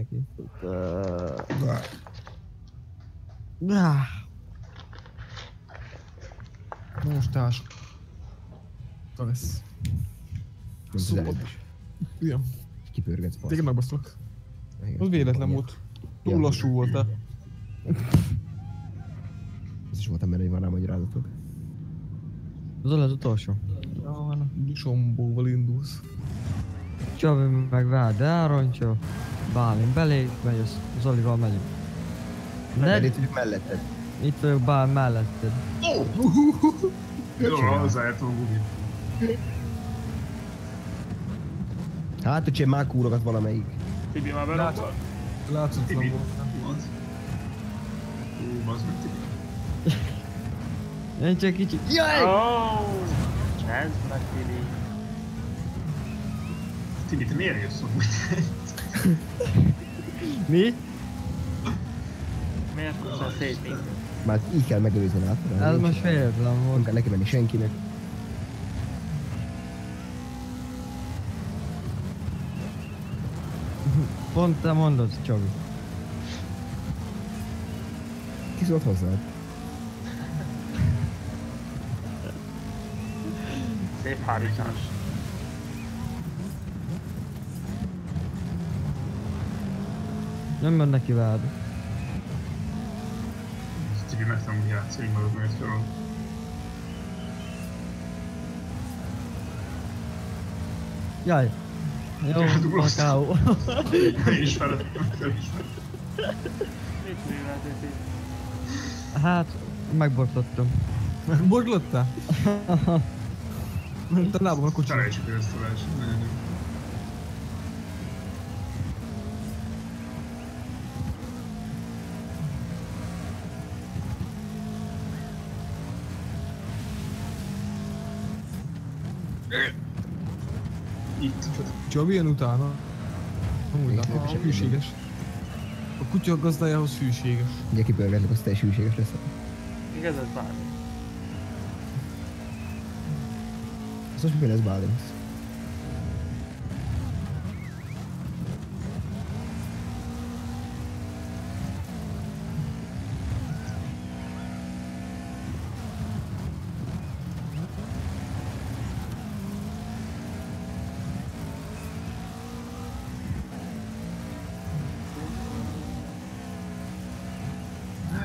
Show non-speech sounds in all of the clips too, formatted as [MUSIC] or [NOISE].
neki. Most társ. lesz. az Szóval-. Igen, Kipörgetsz basz. téged megbaszlak. Igen. Az véletlen volt. Túl Ja. lassú voltál. Ez is voltam benne, hogy van rá magyarázatok. Zoli az utolsó. Ja, van. Sombóval indulsz. Csabi meg Vád elrontja. Bálint belé, megy, az Zolival megyünk. Ne, Ne, itt vagyok melletted. itt vagyok Bál melletted. Jó, hozzáértem a gumit. Hát, hogy már kúrogat valamelyik. Tibi már berakta? Látszottam Tibi. Az. Ú, bazd meg Tibi. Én csak kicsi. Jaj! Oh, ez meg Tibi. Tibi, te miért jössz amúgy? Mi? Miért húzol szét minket? Már így kell megelőzni át. Ez most féletlen Nem volt. kell neki menni senkinek. Pont te mondod, Csabi. Ki szólt hozzád? Szép hárítás. Nem jön neki Vád. Tibi meg tudom játszani, magad meg fel. Jaj. Jó, Eldugroztam. kakáó. [LAUGHS] Én is felettem, te is Mit? Hát, megbortottam. Borglottál? [LAUGHS] Ment a lábam a kocsi. Felejtsük el ezt a versenyt, Csabi jön utána. Amúgy látom, sem hűséges. A kutya gazdájához hűséges. Ugye kipörgetlek, az te is hűséges lesz. Igaz ez bármi? Az most mi lesz Bálint?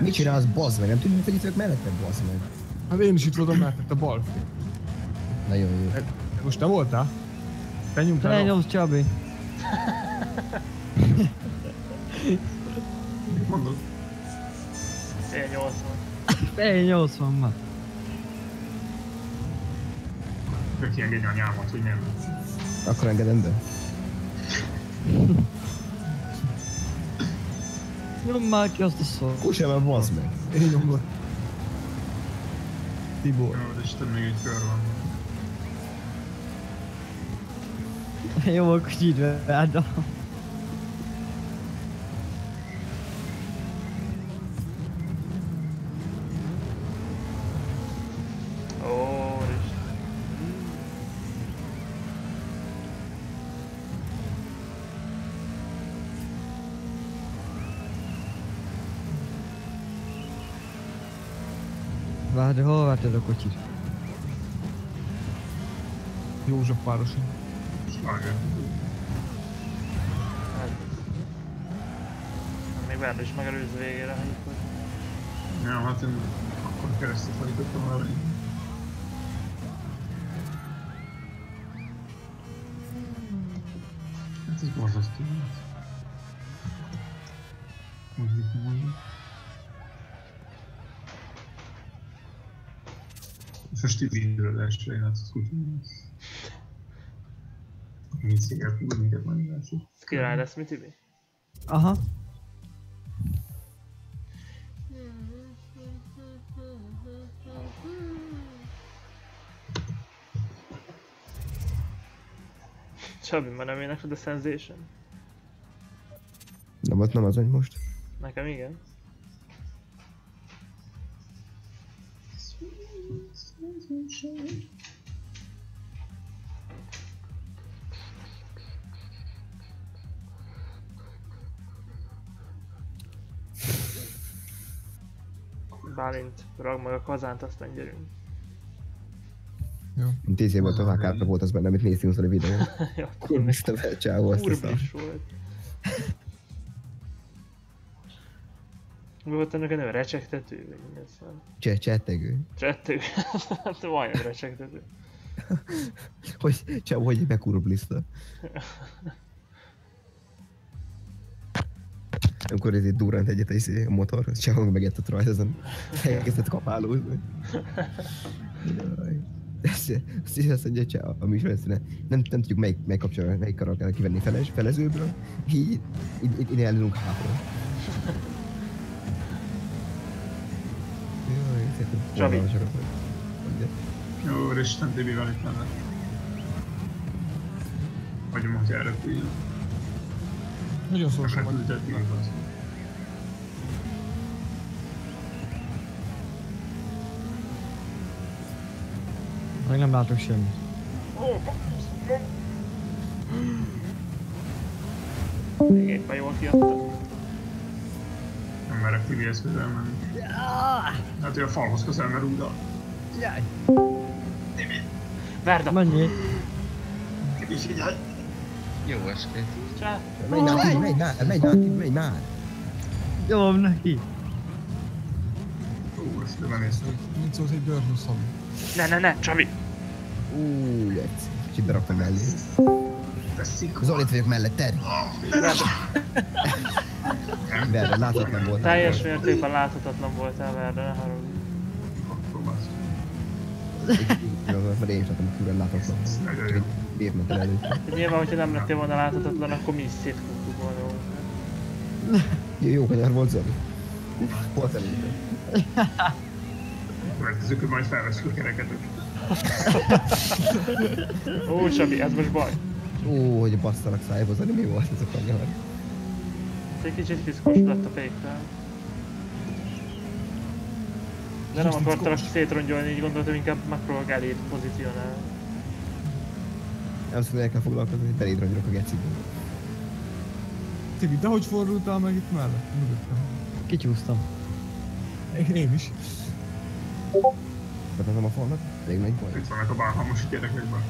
Mit csinálsz, bazd meg? Nem tudod, hogy itt vagyok melletted, bazd meg. Hát én is itt voltam mellett, a bal. Nagyon jó. Most te voltál? Te Te nyomtál? a- nyomsz Csabi. Mit [LAUGHS] mondod? Fél 80. Fél 80 már. Tök engedni a nyámat, hogy nem. Akkor engedem be. [LAUGHS] Nyom már ki azt a. Kusem el, bazd meg. Én nyomlak. Tibor. Jó, de Isten még egy kör van. Jó, akkor így. Ó, Vetted a kocsit? József városi. Sláger. hát... Még Verda is megelőző végére, hogy vagy. Ja, hát én akkor keresztül fordítottam a elején. Az első, én azt kutyám. Mint sziget, úgy minket majd az első. Király lesz, mi Tibi? Aha. Csabi, már nem énekled a Sensation? Nem, ott nem az, hogy most. Nekem igen. Bálint, rag meg a kazánt, aztán gyerünk. Jó. Tíz évvel tovább kárta volt az benne, amit néztünk az a videón. ja, Kurva, Mr. Csávó, volt. Mi volt ennek a neve? Recsegtető? Vagy mi ez? Cse- Csettegő. Csettő? [LAUGHS] hát majdnem recsegtető. [LAUGHS] Hogy csávó, hogy bekurblista. [LAUGHS] Amikor ez egy durrant egyet a motor, az csávó megett a rajzon. Elkezdett kapálózni. Jaj. Ez is azt mondja, csávó, a műsor ezt nem, nem tudjuk melyik, melyik kapcsolatban, melyik karral kell kivenni feles, felezőből. Így, így, így, így elindulunk hátra. Jaj, szerintem Csabi. forgalmasak vagyunk. Mondja. Jó, Úristen, Tibi van itt mellett. Hagyom, hogy elrepüljön. Nagyon Most szorosan van. repültetni igaz. Meg nem látok semmit. Még éppen jól kiadta. Nem merek Tibihez közel menni. Hát, hogy a falhoz közel, mert rúda. Verda! Mennyi? Tibi, figyelj! Jó estét. Csá! Menj már, Tibi, menj már, menj már, Tibi, menj már. Nyomom neki. Ú, ezt benéztem. Mint szólt egy bőrhöz szabi. Ne, ne, ne, Csabi! Ú, egy kicsit beraktam mellé. Zolit vagyok melletted. Verda, Verre, láthatatlan volt. teljes mértékben láthatatlan voltál, Verda, ne haragudj. Mert én is láttam, hogy kurva láthatatlan. Miért mentem előtt? Nyilván, hogyha nem lettél volna láthatatlan, akkor mi is szétkúrtuk volna. Jó, jó kanyar volt Zoli. Volt előtt. Következő körben majd felveszünk a kereketet. Ó, Csabi, ez most baj. Ó, hogy basszanak szájba, Zoli, mi volt ez a kanyar? Egy kicsit fiszkos lett a féktel. De nem akartalak szétrongyolni, így gondoltam, inkább megpróbálok eléd pozícionálni. Nem el kell foglalkozni, hogy beléd rongyolok a gecibe. Tibi, de hogy fordultál meg itt mellett? Mögöttem. Kicsúsztam. Én- Én is. Betetem a falnak, még nagy baj. Itt vannak a bánhamos gyerekekben.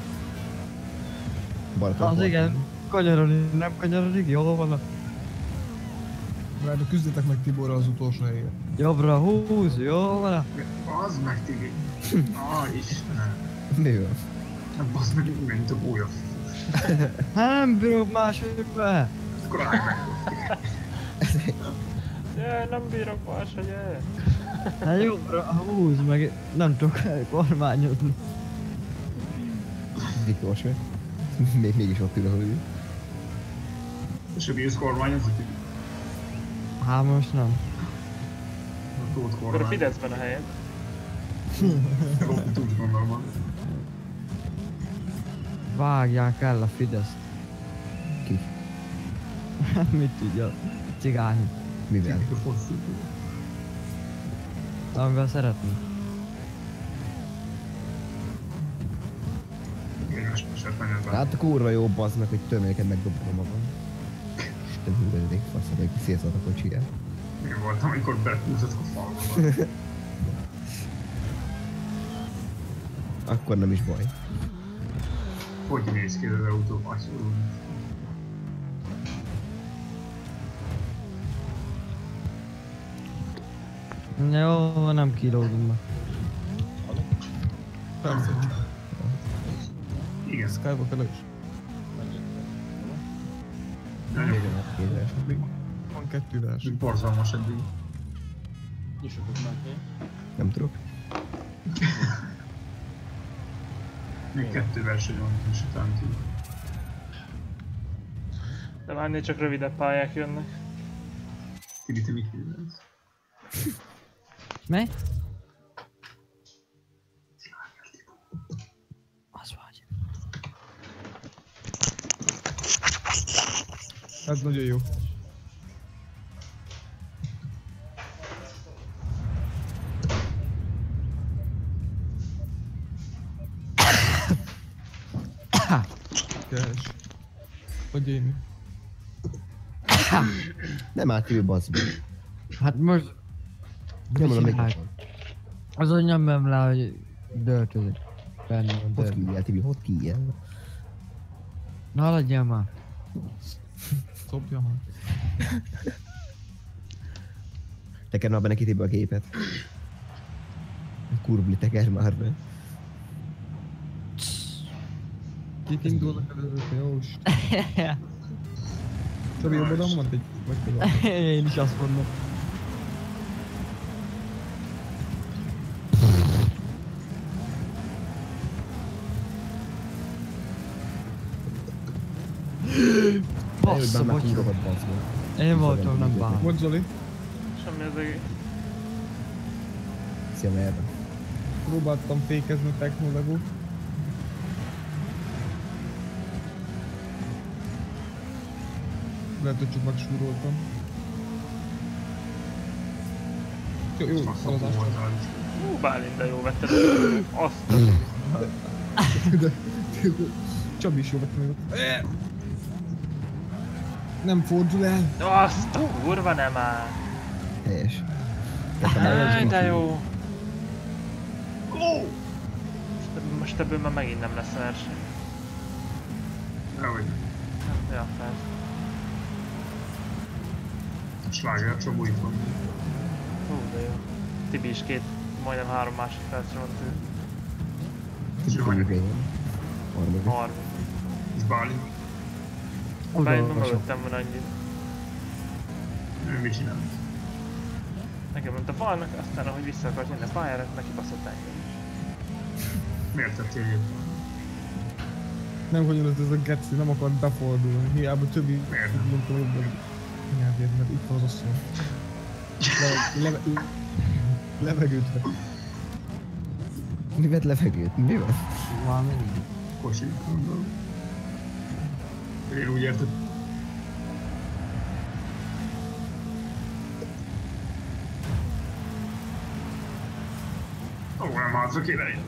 Balra Az igen, kanyarodik, nem kanyarodik, jól van. A- Mert küzdjetek meg Tiborral az utolsó helyére. Jobbra húz, jó van. Az meg Tibi. [LAUGHS] Ah, Istenem. Mi van? Hát bazd meg, mint a búja. Hát [LAUGHS] nem bírok be. Akkor állj meg. Jaj, nem bírok máshogy el. Hát jobbra húz meg, nem tudok kormányozni. Viktor se. Még, mégis ott ül, ahol ül. És a bírsz kormányozni? Hát most nem. A tót Akkor a. Fideszben a helyed. Gondolom. Vágják el a Fideszt. Ki? [LAUGHS] Mit tudja? Cigány. Mivel? Amivel be. Hát kurva jó bazd meg, hogy töményeket megdobom magam. Húrödik, faszom, hogy szétszállt a kocsiját. Én voltam, amikor behúzott a falba. [LAUGHS] Akkor nem is baj. Hogy néz ki az autó? Atyúr. Jó, nem kilódunk be. Persze, Igen. Skywalker is. A kézzel. Még van kettő verseny. Még borzalmas eddig. Nem tudok. Még kettő verseny van, és utána tudjuk. De már ennél csak rövidebb pályák jönnek. Tibi, te mit kérdez? Mely? Ez nagyon jó. Keres. Hogy én. Nem állt ő bazd meg. Hát most Nem mondom, még csinálj? Azon nyomjam le, hogy döltözik. Benne van hogy dölt. kijel, Tibi, hogy kijel. Na haladjál már. Szopja már. [LAUGHS] Teker már be neki Tibi a gépet. Kurvli, teker már be. Kik indulnak előre, te jó Isten. Csabi, jobb oldalon van egy? Vagy te van? Én is azt mondom. Bassza, már kurva bassz meg. Én voltam, nem bánom. Mondd Zoli, Semmi az egész. Szia, merre. próbáltam fékezni technológút. Lehet, hogy csak megsúroltam. Jó, jó, szavazás. Hú, Bálint, de jó vetted. Azt. De, Csabi is jó vett meg ott. Nem fordul el. Azt a kurva nem áll. Helyes. Áj, de jó. Most- Most ebből már megint nem lesz verseny. Nehogy. Ja, persze. Sláger csomó itt van. Hú, de jó. Tibi is két, majdnem három másodpercre van tőle. Tibi, Zsivanyag. Harmadik. 30. És Bálint. Bálint már Udolvasok. mögöttem van annyit. Ő mit csinál? Nekem ment a falnak, aztán ahogy vissza akart jönni a pályára, neki baszott engem. Miért tettél ilyet? Nem hogy ez a geci, nem akart befordulni. Hiába többi, Miért? úgy mondtam jobban. Nyelvért, mert itt van az asszony. Le, leve, levegőt vett. Mi vett levegőt? Mi van? Valami. Kocsi, gondolom. Én úgy érted. Ó, nem hátra kéne jönni.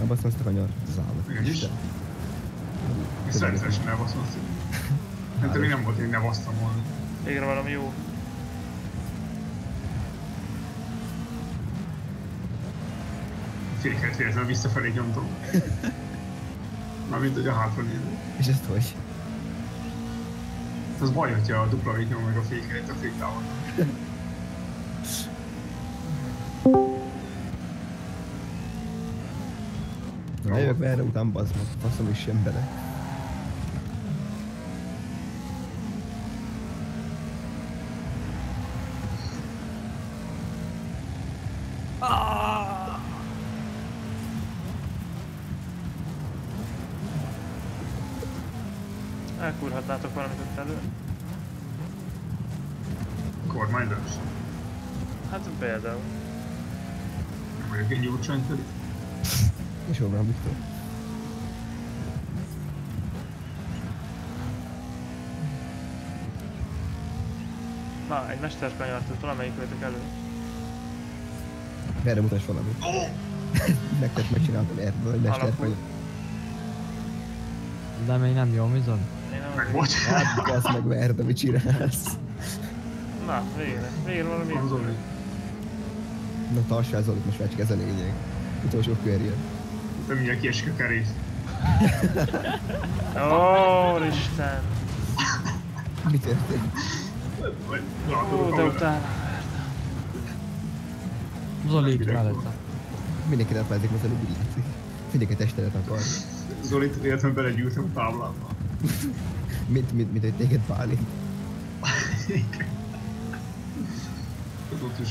Elbaszom azt a kanyart, az állat. Igen is. És szerzesen elbaszom azt. [LAUGHS] Szerintem még nem volt, hogy ne basztam volna. Végre valami jó. Féket véletlenül visszafelé nyomtam. [LAUGHS] Mármint, hogy a hátra nézni. És ezt hogy? Az baj, hogyha a dupla vét nyom meg a féket a féktávon. Na, jövök erre után bazd meg, faszom is sem bele. Elkúrhatnátok valamit ott elő. Kormánydás. Hát például. Egy pedig. És Orbán Viktor. Na, egy mesterkanyart, valamelyik vagytok elő. Erre mutass valamit. Nektek megcsináltam erből, hogy mester Alapul. vagy. De még nem jó, nem Meg volt. Hát, meg verd, amit csinálsz. Na, végre. Végre valami. Zoli. Na tartsál Zolit, most már csak ez a lényeg. Utolsó kör jön. De mindjárt kiesik a kerék. Ó, [LAUGHS] Isten! Mi történt? Ó, de utána. Zoli itt mellette. Mindenki nem felzik, most előbb így. Mindenki testelet akar. Zolit értem belegyűltem a táblába. [LAUGHS] Mint, mint, mint hogy téged Bálint. [LAUGHS] Az ott is rémárni vannak az olyan. Ezt, ezt, ezt már [LAUGHS]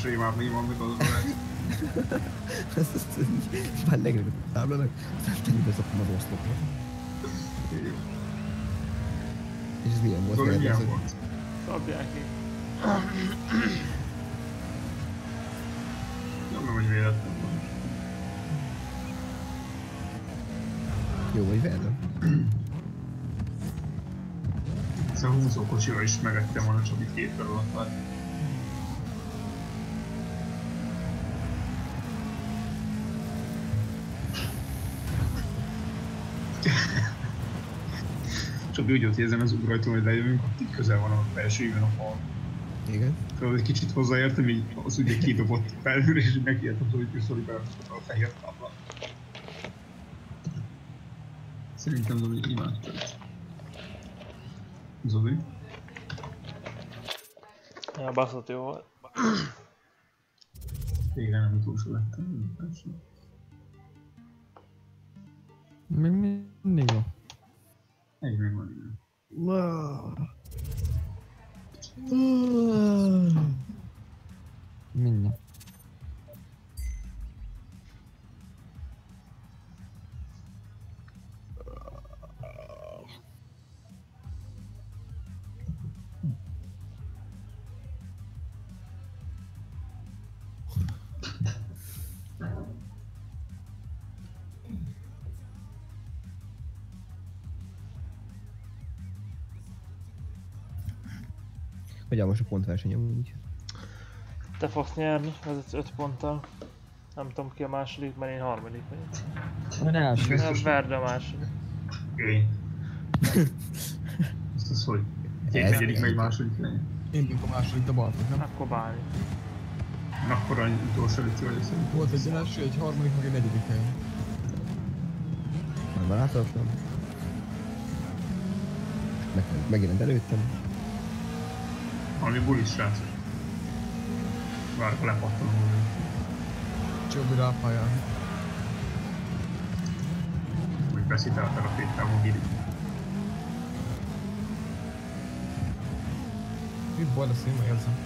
legrőtt a táblának, aztán tegyük beszoptam az oszlopra. És milyen volt? Kérdez, milyen volt? Szabják ki. Nem tudom, hogy véletlen van. Jó vagy velem? Ez a húzókocsira is megettem volna csak itt két alatt hogy ezen az ugrajtón, hogy lejövünk, ott így közel van a belsőjében a fal. Igen. Tudod, egy kicsit hozzáértem, így az ugye kidobott felül, és megijedtem, hogy Szoli be a fehér tábla. Szerintem Zoli imádta. Zoli? Ja, baszott jó volt. Végre nem utolsó lettem. Persze. Még mindig van. Most a pontverseny amúgy. Te fogsz nyerni, vezetsz 5 ponttal. Nem tudom ki a második, mert én harmadik vagyok. Én első. Nem, Verde a második. Én. [LAUGHS] Azt az, hogy két Ez- negyedik, meg második legyen. Én mint a második, te Bartók, nem? Akkor bálni. Akkor annyi utolsó előtti vagy szerintem. Volt egy első, egy harmadik, meg egy negyedik helyen. Már láthatatlan. Meg, megjelent előttem. Valami bulis srácok. Várok. Csobi rá a pályán. Hogy beszélteltek a fétávon gíri. Itt baj lesz, én már érzem.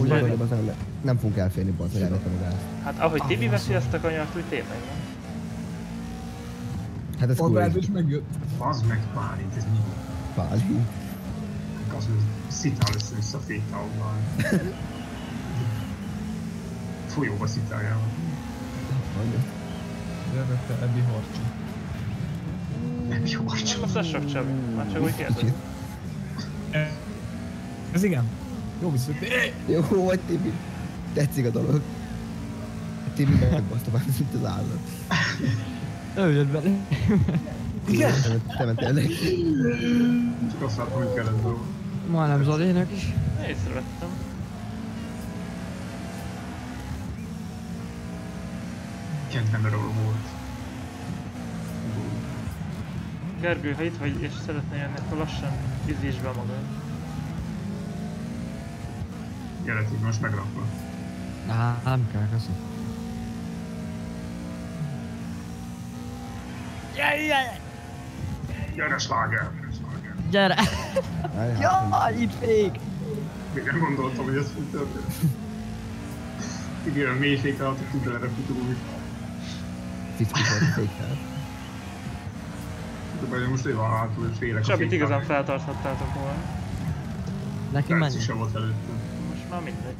Úgy baj. gondolom, az nem, le- nem fogunk elférni, bazd, hogy elvettem a gázt. Hát ahogy Tibi veszi ezt a kanyart, úgy tényleg nem. Hát ez A kurva Verde is megjött. Az meg Bálint, ez mi? Pálint. Szitál össze-vissza fétávonban. Folyóba szitáljával. Harcsi. Nem jó, Nem csak. az a sok Csabi, már csak úgy kérdez. Ez Jó visszajött. Éj! Jó vagy, Tibi. Tetszik a dolog. Tibi megbaszta már, mint az állat. Öljött bele. Igen? Te ment- Te mentél neki. Csak azt látom, hogy kellett dolog. Majdnem Zolinak is. Észrevettem. Nem erről volt. Gergő, ha itt vagy és szeretnél jönni, akkor lassan izítsd be magad. Gyere, Tibi, most megrakva. Á, nem kell, köszi. Gyere, sláger! sláger. Gyere! Jaj, itt fék! Még nem gondoltam, hogy ez fog történni. Igen, a mélyfék alatt tud erre futulni. Fickó volt fékkel. De baj, most ő van hátul, és félek a féktávon. igazán feltarthattátok volna. Neki Perc menj. is sem volt előttem. Most már mindegy.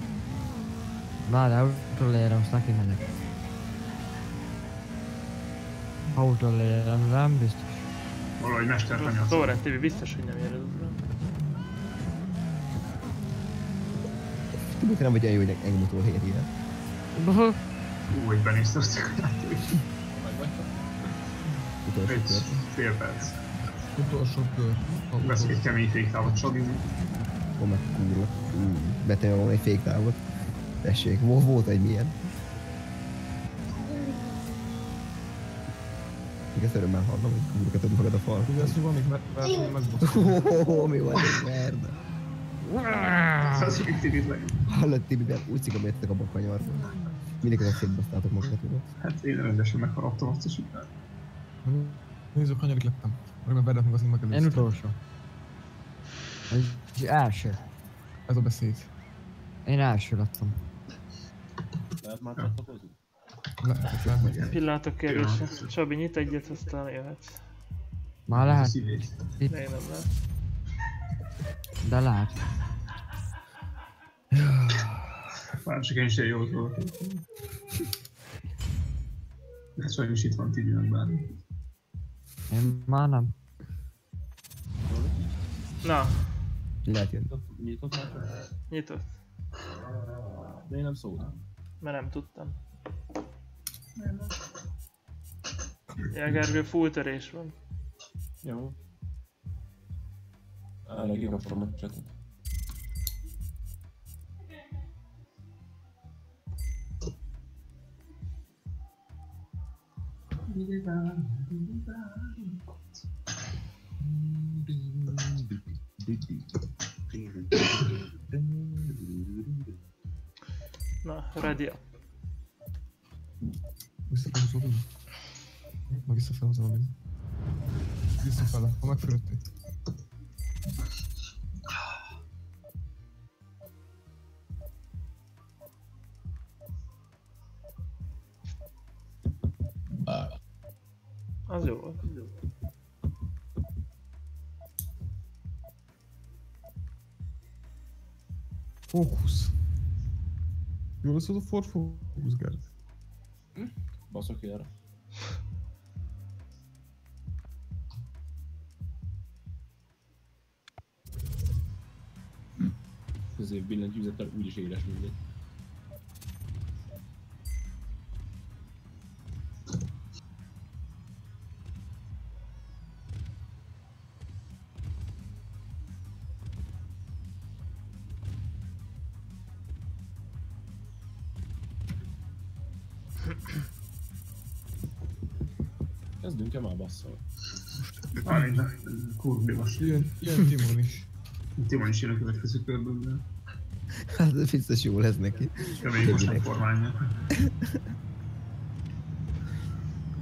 Várjál, utolérem, azt neki megyek. Ha utolérem, nem biztos. Valahogy azt. Torrent TV biztos, hogy nem éred. Tibi, te nem vagy olyan jó, hogy engem utól héri el. Buh. Ú, hogy benézte azt a kamerát. Utolsó Egy kör. fél perc. Utolsó kör. Utolsó. egy kemény féktávot csabizni. Ó, meg. Ú, Betem egy féktávot. Tessék, volt egy milyen. Még ezt örömmel hallom, hogy kurva több magad a fal. Ugye ezt van még mi van ez Tibit meg. Hallott Tibi, de úgy cikom értetek a kanyarba. Mindig azon szétbasztátok tudod. Hát én rendesen megharaptam azt a sikert. Nézzük, hanyadik lettem. Meg meg Verdet meg az én Én utolsó. Egy első. Ez a beszéd. Én első lettem. Lehet, lehet, lehet. Pillanatok kérdése. Csabi nyit egyet, aztán jöhetsz. Már A lehet, szívét. Még nem lehet. de lehet. Már csak én is jól tudok. De sajnos itt van Tibi bármi. Én már nem. Na, Lehet jönni. nyitott. De én nem szóltam. Mert nem tudtam. Ja, Gergő, full törés van. Jó. Erre a chatet. Na, ready Visszakapcsolom. Meg visszafele az Visszafele, ha megfürödtél. Az jó volt. Fókusz. Jó lesz az a Ford Focus, Gerd? Baszok ki erre. Közép billentyűzettel úgyis éles mindegy. Most. Ilyen, ilyen Timon is. Timon is jön a következő körben, de Hát ez biztos jó lesz neki. kemény most a formánya.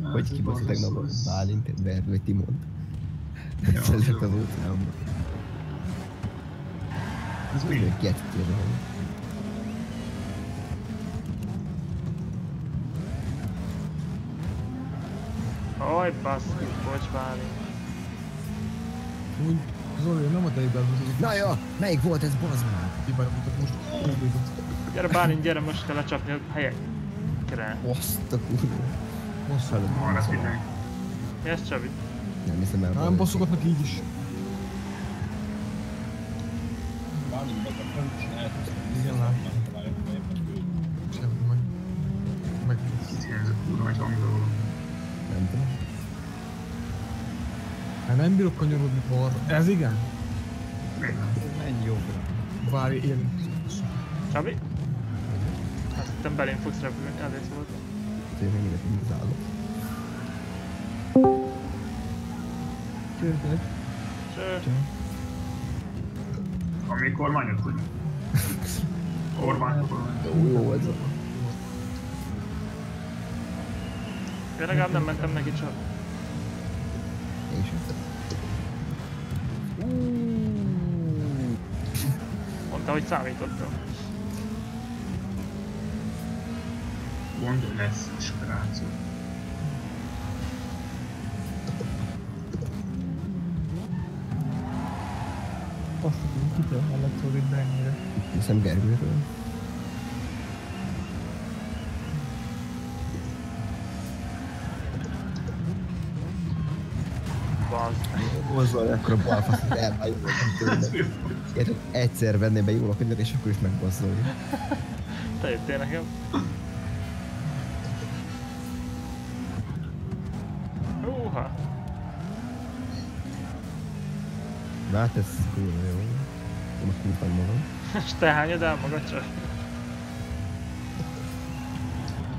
Hogy kibaszott tegnap a Bálint, Berd vagy Timont. Ja, Szedett az jó. óceánba. Ez mi? Még kettő van. Oj, baszki, bocs Bálint. Úgy, Zoli, nem a tejében az Na jó, melyik volt ez, bazd meg? hibájukat most. Gyere Bálint, gyere, most kell lecsapni a helyekre. Azt a kurva. Hosszú. Van lesz mindenki. Mi ez Csabi? Nem hiszem el. Nem baszogatnak így is. Bálint bazak, és elhúztam. Igen, látom. Semmi meg. Meg. Itt hiányzik kurva nagy hangzó. Nem tudom. Hát nem bírok kanyarodni balra. Ez igen? Menj jobbra. Várj, én... Csabi? Hát hittem belém fogsz repülni, ezért volt. Tényleg mennyire mint az állat. Csörgök. Sőt, Ami kormányot, hogy? Kormány. Jó, jó ez a... én legalább nem mentem neki csak. Sem. Mondta, hogy számítottam. Gond lesz, srácok. Azt tudom, kitől hallott szó, hogy ennyire. Hiszem Gergőről. Bazd. Hozzá ekkora balfasz, hogy elváljunk tőle. Érted, egyszer venné be jól a könyvet, és akkor is megbasszolja. Te jöttél nekem. Húha. Na hát ez kurva jó. Én most kurva magam. És te hányad el magad csak?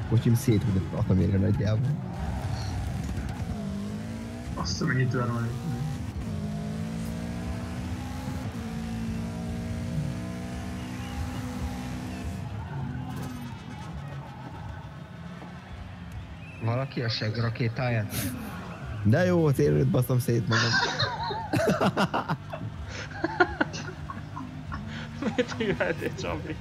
Kocsim széthúzott atomérre nagyjából. Azt hiszem, mennyit tőle van. Valaki a segrakétáját? De jó, tényleg baszom szét magam. Mit műveltél Csabi?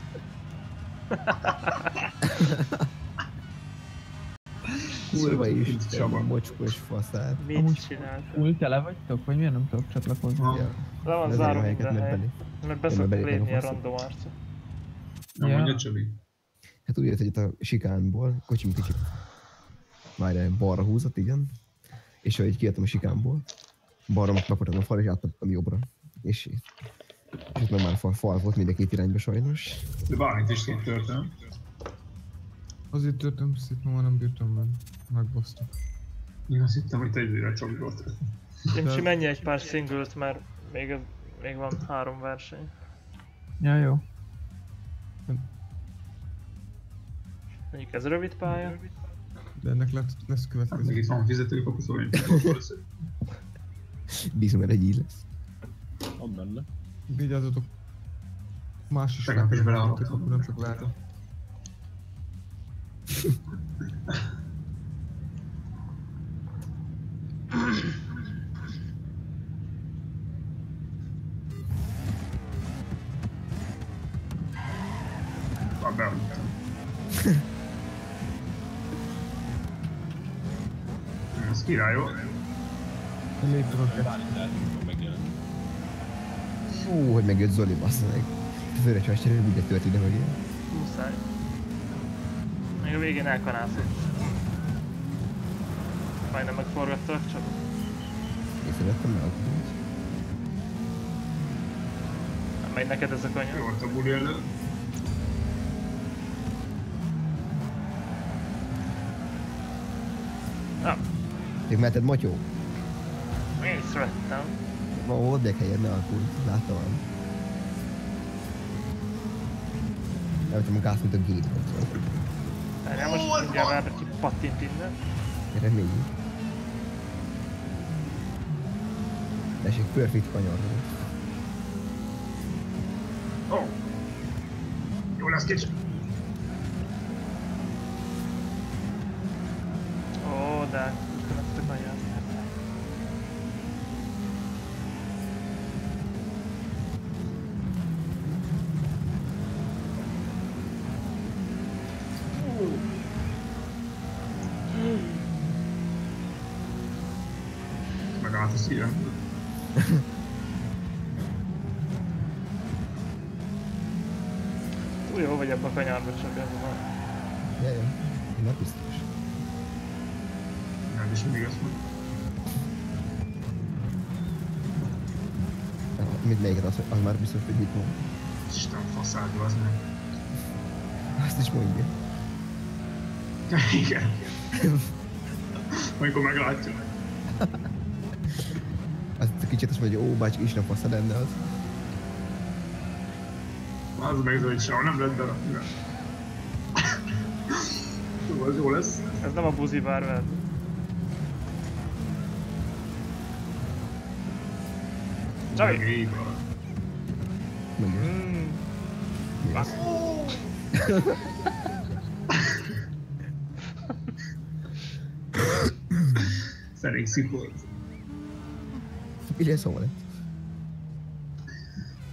Kurva is, Csaba. mocskos faszát. Mit Amúgy- csináltál? Full tele vagytok, vagy miért nem tudok csatlakozni? Ja. Le van zárva a minden hely. Mert beszoktak a lépni faszba. random arcok. Na, Ja. mondja Csabi. Hát úgy jött, hogy itt a sikánból, kocsim kicsit már balra húzott, igen. És hogy kijöttem a sikánból, balra megpakoltam a fal, és átadtam jobbra. És, és itt meg már fal, fal volt mind a két irányba sajnos. De bármit is két történet. Azért törtem szét, ma már nem bírtam menni. Megbasztak. Én azt hittem, hogy te egyre Csabi volt. Én De- si menj egy pár singlet, mert még Még van három verseny. Ja, jó. Mondjuk ez rövid pálya. De ennek lesz, lesz Hát következő. meg itt van fizetőkapu, szóval én Bízom, hogy egy így lesz. Van benne. Vigyázzatok. Más is Tegnap is beleállok. akkor nem csak lehet. [LAUGHS] Király, jó? Amikor megjelent. Fú, hogy megjött Zoli, bassza meg. Főre csajsterő, úgy tört ide mögé. Muszáj. Még a végén elkanászott. Majdnem megforgattak, csak Észrevettem meg. nem megy neked ez a Jó kanyar. volt a buli elő. Még meheted motyó? észrevettem. Ma volt még helyed, ne alkulj. Láttam ám. Elvettem a gázt, mint a gét. Várjál, most mindjárt már ki pattint innen. Reméljük. Tessék, perfect kanyar volt. Ó! Oh. Jó lesz kicsit. Mit melyiket, az, az már biztos, hogy mit mond. Isten faszádba, az meg. Azt is mondja. Igen. Amikor meglátja. Az kicsit azt mondja, ó, bácsi, Isten fasza lenne az. Az meg, hogy soha nem lett berakni. Jó, az jó lesz. Ez nem a buzi bár veled. Mm, Mi az? Szerény szipolt. Ugye szó lett.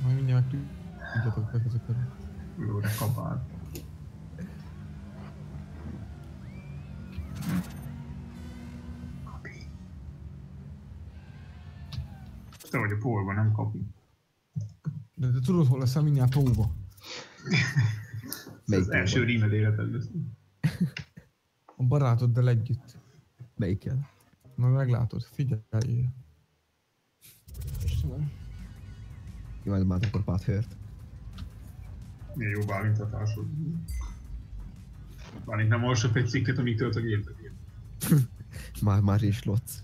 Majd mindjárt tudjatok meg ezeket. Jó, de kapál. Kapi. Te vagy a polban, nem kapi. De te tudod, hol leszel mindjárt tóba. Melyik az első polban? rímed életedben. A barátoddal együtt. Melyikkel? Majd meglátod, figyeljél. Istenem. Imádom már akkor Pat Hurt. Milyen jó bálintatásod. Bálint nem olvasok egy cikket, amíg tölt a gép. Már, már is lotsz.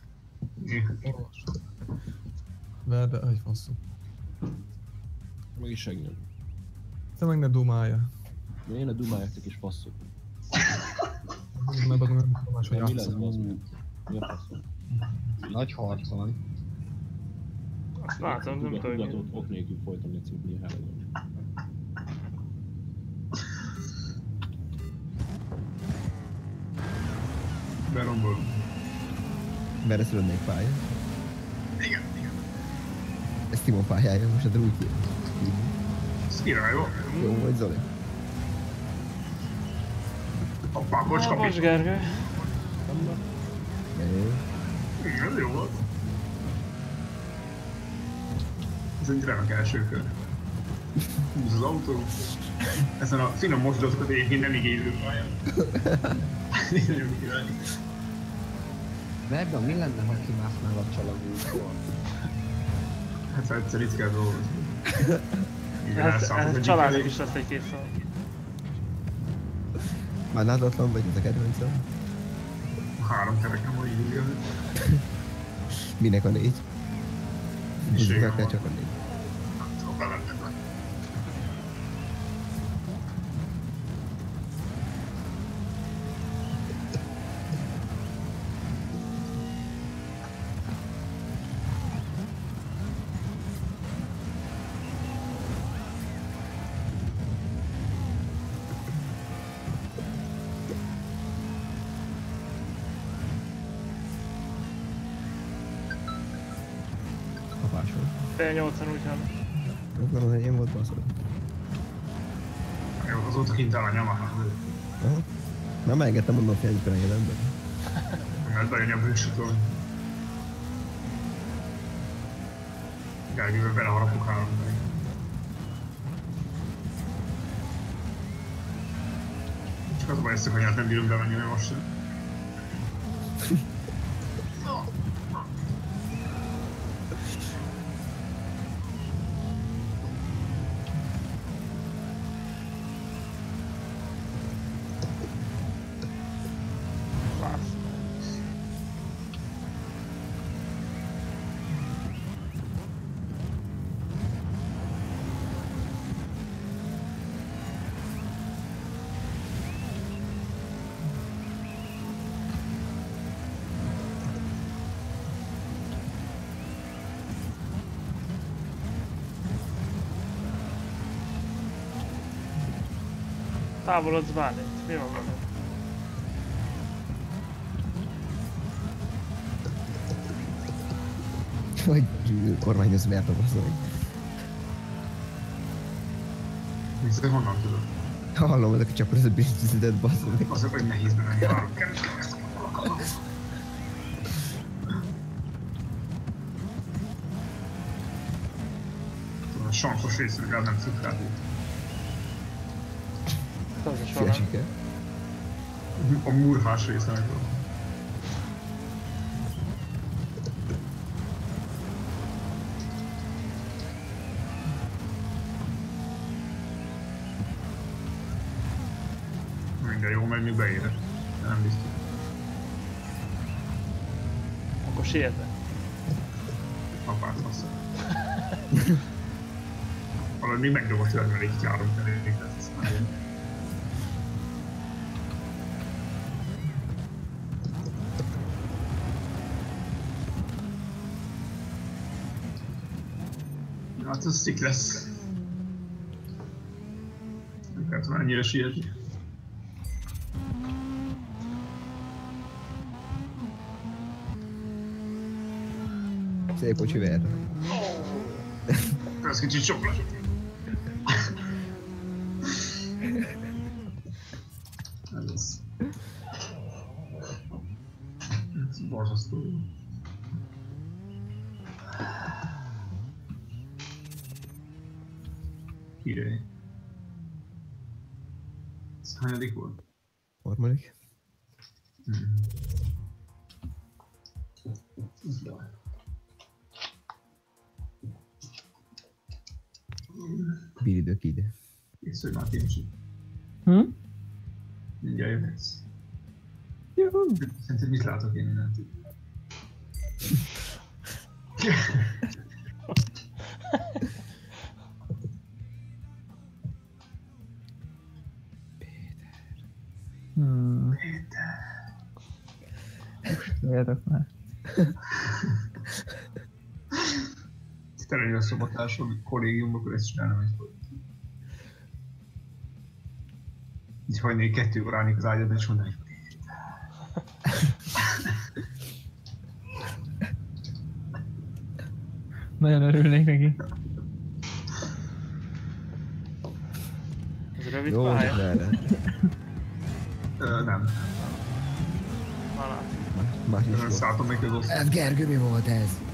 Verde, egy faszom. Meg is segnyom. Te meg ne dumálja. De én a dumáljátok is passzok. Az olyan más, hogy mi lesz az meg? Mi a? Nagy harc van. azt látom, nem tudom. Ok nélkül folyton egy cipni helyen. Berombol. Merre szülöd még pálya? Igen, igen. Ez Timon pályája, most a úgy Ez király, jó? Vagy Zoli? Hoppá, bocs, Ah, Bocs. Jó. Igen, ez jó volt. Ez egy remek első kör. Húz az autó. Ezen a finom mosdatokat egyébként nem igénylő pályán. Nagyon király. Ebben mi lenne, ha kimásznál a csalagútból? Hát ha egyszer itt kell dolgozni. Igen, Ez, elszálltok ez egyik családok elég. is lesz egy két szó. Már látatlan vagy, ez a kedvencem. Három kerekem van így. Minek a négy? Van. csak a négy. Kint a nyoma, Aha. Már megengedtem mondom, hogy egyik engedelmben. mert bejönni a bősütől. Gergővel beleharapok három. Csak az a baj, kanyart nem bírom bevenni, mert most Távolodsz Bálint, mi van veled? Vagy kormányoz mert a baszod. Vissza honnan tudod? Hallom, ezek a csapor, ez a bizniszletet baszod meg. Azok, hogy nehéz bevenni a három A sankos rész legalább nem cukrát. A murhás rész nem tudom. Minden jó, megy, még beérek. Nem biztos. Akkor sietve. Apát fasz. Valahogy még megdobott mert így járunk elég Hát ez szik lesz. Nem kellett volna ennyire sietni. Szép, hogy hüver. Ez kicsit sok lesz. Bíridők ide. Készülj már Timcsi. Hm? Mindjárt jöhetsz. Jó. Szerinted mit látok én innen? Hmm. Vérök már. Te lenni a szobatársod kollégiumban, akkor ezt csinálnom egy Így hagyni kettő óránig az ágyad, és mondani, hogy Nagyon örülnék neki. Ez rövid Jó, pálya. merre. Ö, nem. Na, na. Más is jó. szálltam meg az osztály. Ez Gergő, mi volt ez?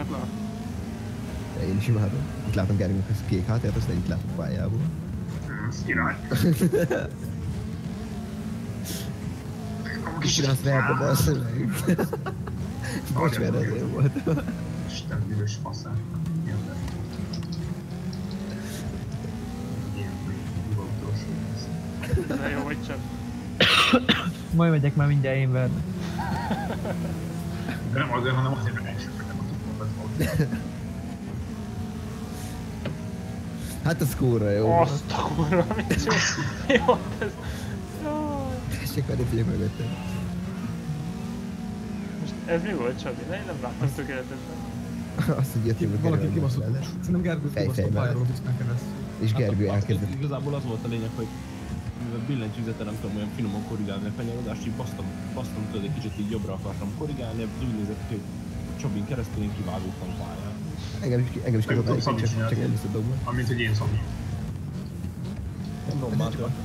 Jó sokat lát. Én is imádom. Itt látom Gergőnek ezt kék hátért, aztán itt látom pályából. Ez király. Kis csinálsz verbe, bassza meg. [LAUGHS] Bocs, mert ez én volt. Isten büdös faszán. Ilyen de. Jó vagy csak. Majd megyek már mindjárt én verni. De nem azért, hanem azért, mert elsőket nem tudtam volt. [LAUGHS] Hát az kóra jó. Azt a kurva, mit [LAUGHS] jó. Ez... Tessék, mert figyelj mögöttem. Most ez mi volt, Csabi? Ne, én nem láttam tökéletesen. [LAUGHS] Azt, hogy jöttünk, hogy Valaki Gergő kibaszott. Szerintem Gergő kibaszott a Fixnek keresztül. És Gergő Hát, az- elkezdett. Igazából az volt a lényeg, hogy mivel billentyűzetet nem tudom olyan finoman korrigálni a kanyarodást, így basztam, basztam tőle egy kicsit így jobbra akartam korrigálni, úgy nézett hogy Csobin keresztül én kivágódtam pályán. Engem is, engem is tudom, csak, csak nem vissza dobva. Amint, hogy én szomj. Nem normál csak- történt.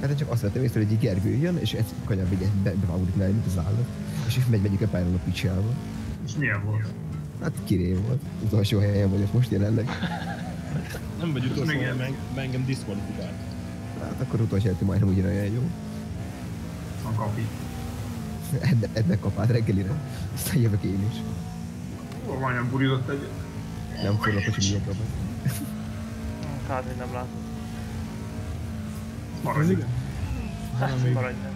Hát én csak azt vettem észre, hogy egy Gergő jön, és egy kanyar vigyet be, bevágódik mellé, mint az állat. És így megy megyik a pályáról a picsába. És milyen volt? Hát kiré volt. Utolsó helyen vagyok most jelenleg. [LAUGHS] Nem vagy utolsó, még ilyen. meg, meg engem diszkvalifikált. Hát akkor utolsó előtti majdnem ugyanolyan jó. Van kapi. Ed, Ednek kapát reggelire. Aztán jövök én is. Ó, majdnem burizott egyet. Nem fordulok, hogy milyen kapát. Kár, hogy nem látom. Maradj. igen? Hát, maradj meg.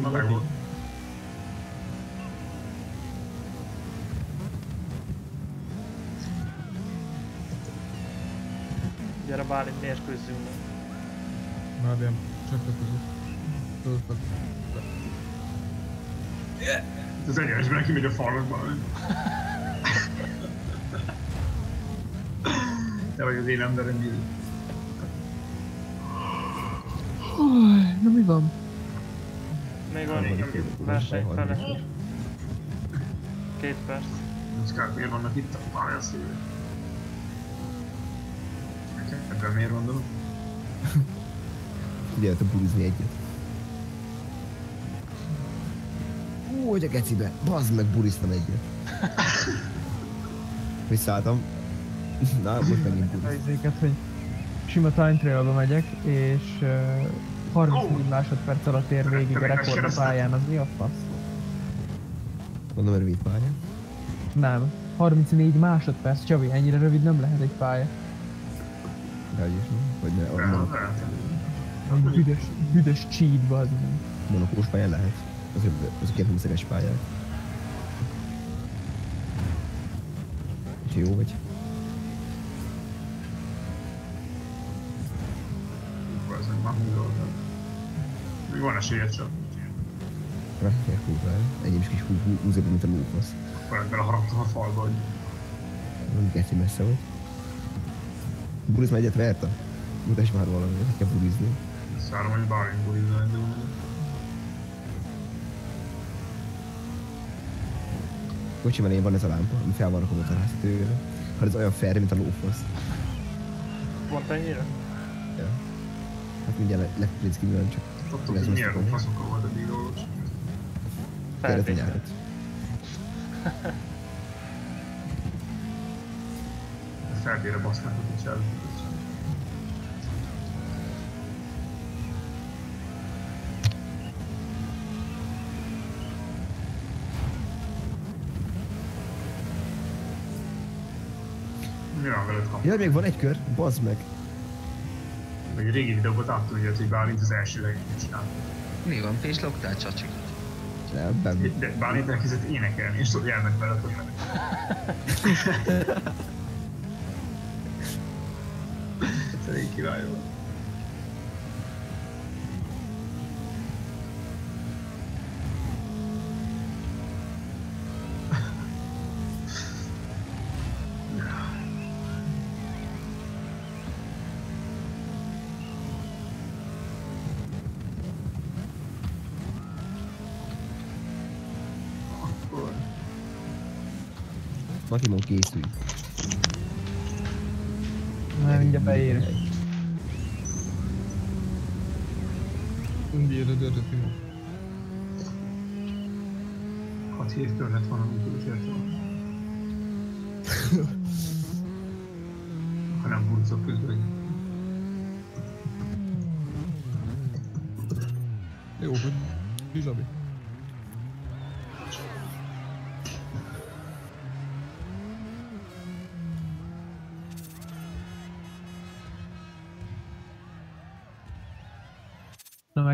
Na meg volt. Gyere Bálint, mérkőzzünk meg. Már ilyen csatlakozott. Fölfed. Az egyenesben kimegy a falakba. Te vagy az én emberem. Na mi van? Még van verseny fele. Két perc. Muszkák miért vannak itt a pályaszívő? Ebben miért gondolom? Figyeljetek bulizni egyet. Hogy a gecibe. Bazd meg, buriztam egyet. Visszaálltam. Na, most megint. Ezeket, hogy sima time trailba megyek, és uh, 34 másodperc alatt ér végig a rekord a pályán, az mi a fasz? Mondom, rövid pálya. Nem. 34 másodperc, Csavi, ennyire rövid nem lehet egy pálya. Hogy is? Hogy ne, a büdös, büdös cheat, bazd meg. monokós pálya lehet. Az, az a 220-es pályák. Úgyhogy jó vagy. Ez meg már húzoltam. Még van esélye csak. Rakják húzva el. Enyém is kis hú, hú, húzóbb, mint a lófasz. Akkor beleharaptam a falba, hogy Nem geci messze vagy. Buliz már egyet verta? Mutasd már valami, hogy kell bulizni. szárom, hogy bármilyen bulizol indul. Kocsi mellé van ez a lámpa, ami fel van rakva a terháztetőre. Hát ez olyan fair, mint a lófasz. Pont ennyire? Ja. Hát mindjárt le- lepriz ki, csak Tudtam, Ez hogy milyen a- faszokkal volt eddig dolgos. kellett a nyárat. Felvére basznak a kicsi Ja, még van egy kör, bazd meg. Meg egy régi videóban láttam, hogy hogy Bálint az első legjobb csinált. Mi van, pénzloptál, csacsi? Nem, nem. De Bálint elkezdett énekelni, és tudod, jelnek vele, hogy [LAUGHS] Ez elég király volt. Makimon készülj. Nem, mindjárt beér. Mindig a dörröt Timo. 6 héttől lett volna, amikor is értem. Ha nem burcok közben. Jó, hogy Zsabi.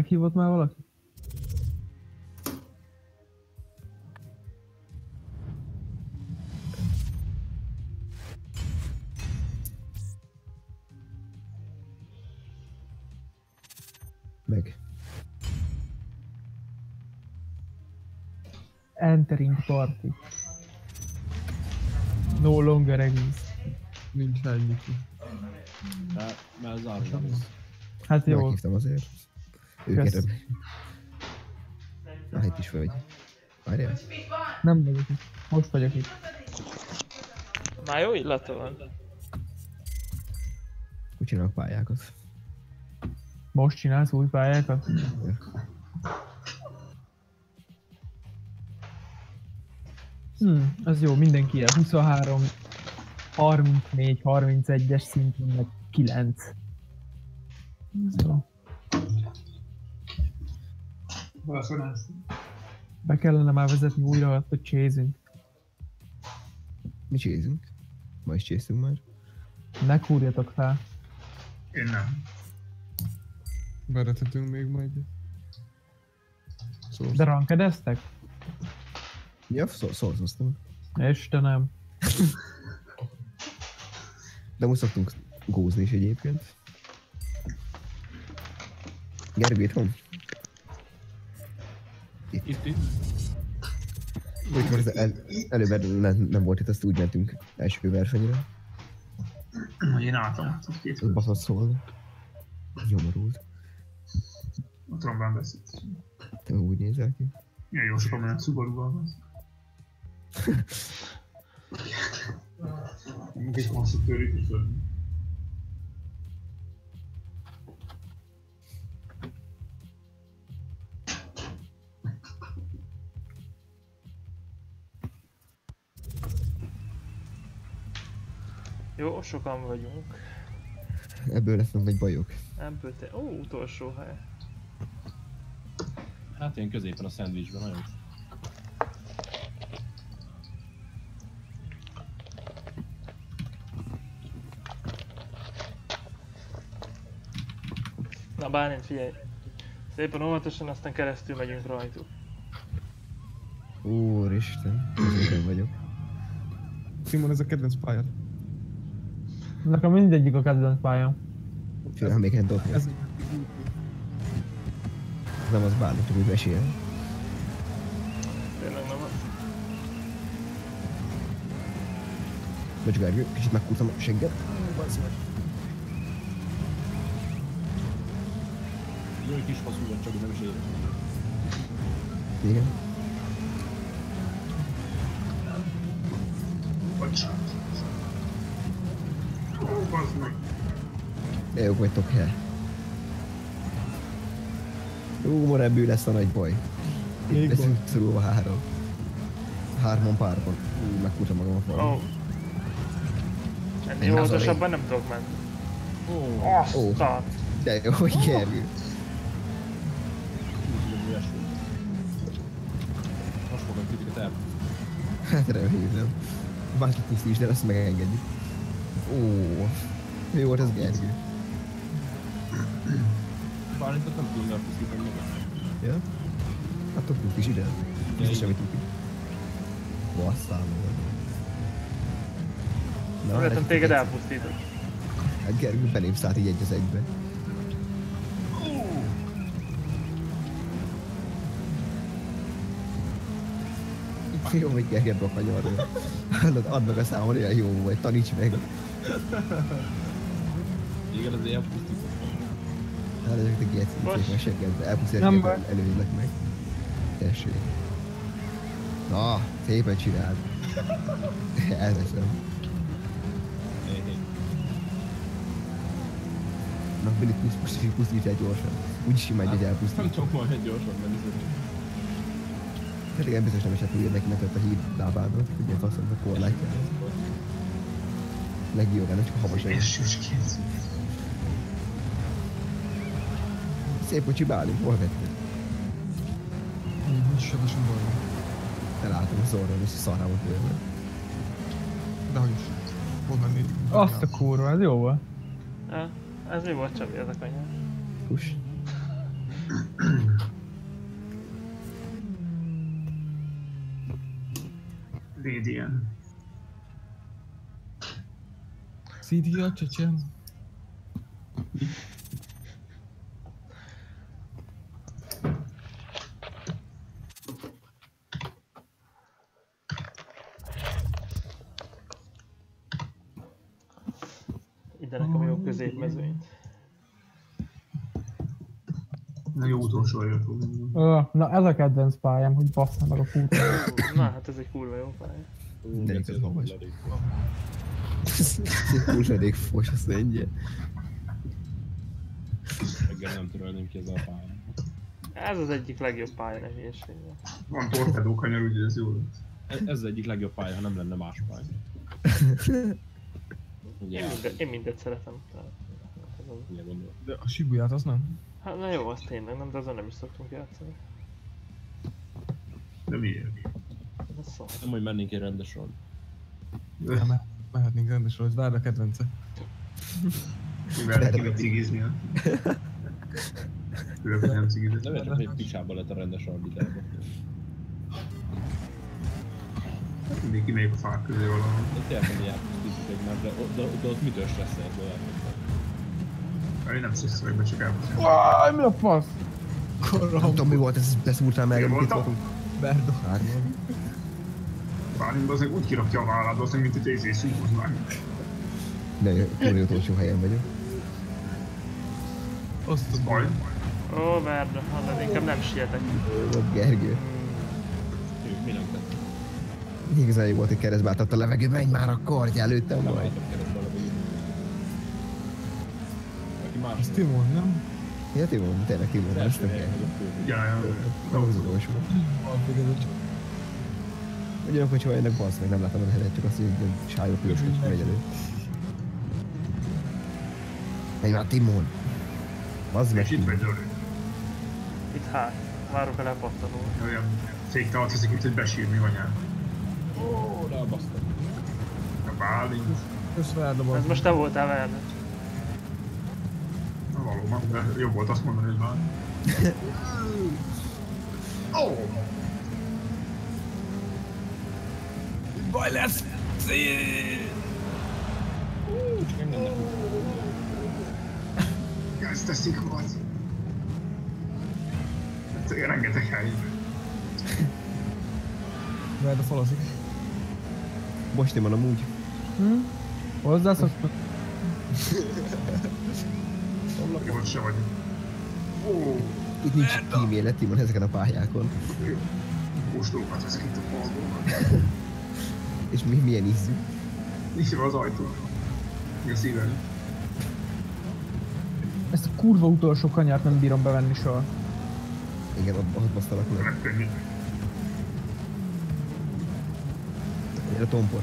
meghívott már valaki? Meg. Entering party. No longer exist. Nincs nagy Miki. Mert, mert zártam. Hát jó. Meghívtam azért. Őket. Na, itt is vagy. Várjál. nem vagyok itt. Most vagyok itt. Már jó illata van. Úgy csinálok pályákat. Most csinálsz új pályákat? Hmm, az jó, mindenki ilyen 23, 34, 31-es szintén, meg 9. Ez jó. Be kellene már vezetni újra, hogy csézünk. Mi csézünk? Ma is cséztünk már. Ne kúrjatok fel. Én nem. Verethetünk még majd. Szóval De rankedeztek? Ja, szó, szorzoztunk. Istenem. De most szoktunk gózni is egyébként. Gergő itthon? Itt, itt. Most el, előbb nem, nem volt itt, azt úgy mentünk első versenyre. Hogy én álltam, Az baszott szólni. Nyomorult. a trombán beszélt. Te úgy nézel ki. Milyen jó sokan mennek Subaru-val van. Még egy konstruktőr itt is Jó, sokan vagyunk. Ebből lesznek nagy bajok. Ebből te... Ó, utolsó hely. Hát ilyen középen a szendvicsben nagyon. Na Bálint, figyelj. Szépen óvatosan, aztán keresztül megyünk rajtuk. Úristen, ezért vagyok. Simon, ez a kedvenc pályád. Nekem mindegyik a kedvenc pályám. Ha még egy dobni. Ez Nem az bármi, csak úgy mesél. Tényleg nem az. Bocs, Gergő, kicsit megkúrtam a segget. Bazd meg. Jó, kis faszú vagy, csak nem is ér. Igen. Bocsánat. Ó, bazd meg. De jók vagytok, he. Ú, ebből lesz a nagy baj. Még Itt baj. leszünk szorulva három. Hárman párban. Ú, megkúrtam magam a falon. Oh. Ennél Az a óvatosabban nem tudok menni. Ó, Azt a... De jó, hogy volt. Most fogom titeket el. Hát remélem. Bárki pusztíts, de azt megengedjük. Ó, mi volt ez Gergő? Bálintot nem tudunk elpusztítani magam. Ja? Hát akkor pusztíts ide. Biztos, amit tudjuk. Basszál magad. Na, Nem értem, hát- téged elpusztítok. Hát Gergő belém szállt így egy az egybe. Jó, hogy Gergő a kanyarról. Hallod, add meg a számon, olyan jó vagy, taníts meg. Igen, azért elpusztítom. Hát ezek Most. szép meg seggedbe, elpusztítják, Nem Nem előzlek meg. Tessék. Na, szépen csináld. [LAUGHS] Elveszem. Na, Billy, pusz, pusztíts, pusztíts el gyorsan. Úgyis imádj, hogy Nem elpusztít. tudok majd gyorsan menni szerintem. Hát igen, biztos nem esett úgy, neki megtört a híd lábának, ugye faszom, a korlátja. Legjobb, nem csak a havas És süsként. Szép, hogy csibálunk, hol vettél? Nincs sebesen baj. Te látom a zorron, és szarrá volt tőle. De hogy is. Hol menni? Azt a kurva, ez jó volt. Ez mi volt Csabi, ez a kanyar? Kus. Szíria, csecsen. Ide nekem jó középmezőnyt. Na jó utolsó Ö, na ez a kedvenc pályám, hogy basszna meg a fútot. Na hát ez egy kurva jó pálya. Mindenki Húsadék fos, azt mondja. Reggel nem törölném ki ez a pályát. Ez az egyik legjobb pálya, ne hülyeség. Van torpedó kanyar, úgyhogy ez jó lesz. Ez, ez az egyik legjobb pálya, ha nem lenne más pálya. Ugye, Én, minden, én mindet szeretem. Az-. De a Shibuyát az nem. Hát na jó, az tényleg nem, de azon nem is szoktunk játszani. De miért? Szar. Nem, hogy mennénk egy rendes rond. Nem, mehetnénk rendesen, hogy várd a kedvence. Mivel neki meg cigizni. Főleg, hogy nem cigizni. Nem értem, hogy picsába lett a rendes orbitába. Mindig kimegyek a fák közé valahol. De tényleg nem jártunk kicsit egymás, de, de, de ott mitől stresszelsz, de jártunk. Hát Én nem szösszövök be, csak elbeszélek. Áj, mi a fasz? Nem tudom mi volt, ez beszúrtál meg, voltam? voltunk. Berdo. Bálint azért úgy kirakja a vállát, azt mint hogy izé szúhoznánk. De kurva utolsó helyen vagyok. Azt Ez baj. Ó, Verda, hallod, inkább nem sietek. Ott Gergő. Ő, mi nem tett? Igazán jó volt, hogy keresztbe a levegőbe, menj már a kardja előttem más Az Timon, nem? Ja, Timon, tényleg Timon, Az ezt nem kell. fő. Ja, ja, Nem az utolsó. Ugyanakkor, hogy ennek basz meg, nem látom a helyet, csak azt, hogy egy sájó piros kocsi megy elő. Menj már Timon! Bazd meg És itt vagy Zoli. Itt hát, várok a lepattanó. Olyan fékte arcozik itt, hogy besírni anyám. Ó, rábasztam. A Bálint. A Ez most te voltál Verda. Na valóban, de jobb volt azt mondani, hogy már. [LAUGHS] Ó! Baj lesz! Ezt teszik volt. Hát rengeteg hely. Várd a falazik. Most Timon amúgy. Hm? Hozzászoktuk. Jó, ott se vagy. Ó! Itt nincs kímélet Timon ezeken a pályákon. Kóstolókat veszek itt a falból. És mi, milyen ízű. Nyitva az ajtó. A szívem? Ezt a kurva utolsó kanyart nem bírom bevenni soha. Igen, ott, ott basztalak meg. Nem könnyű. A tompor,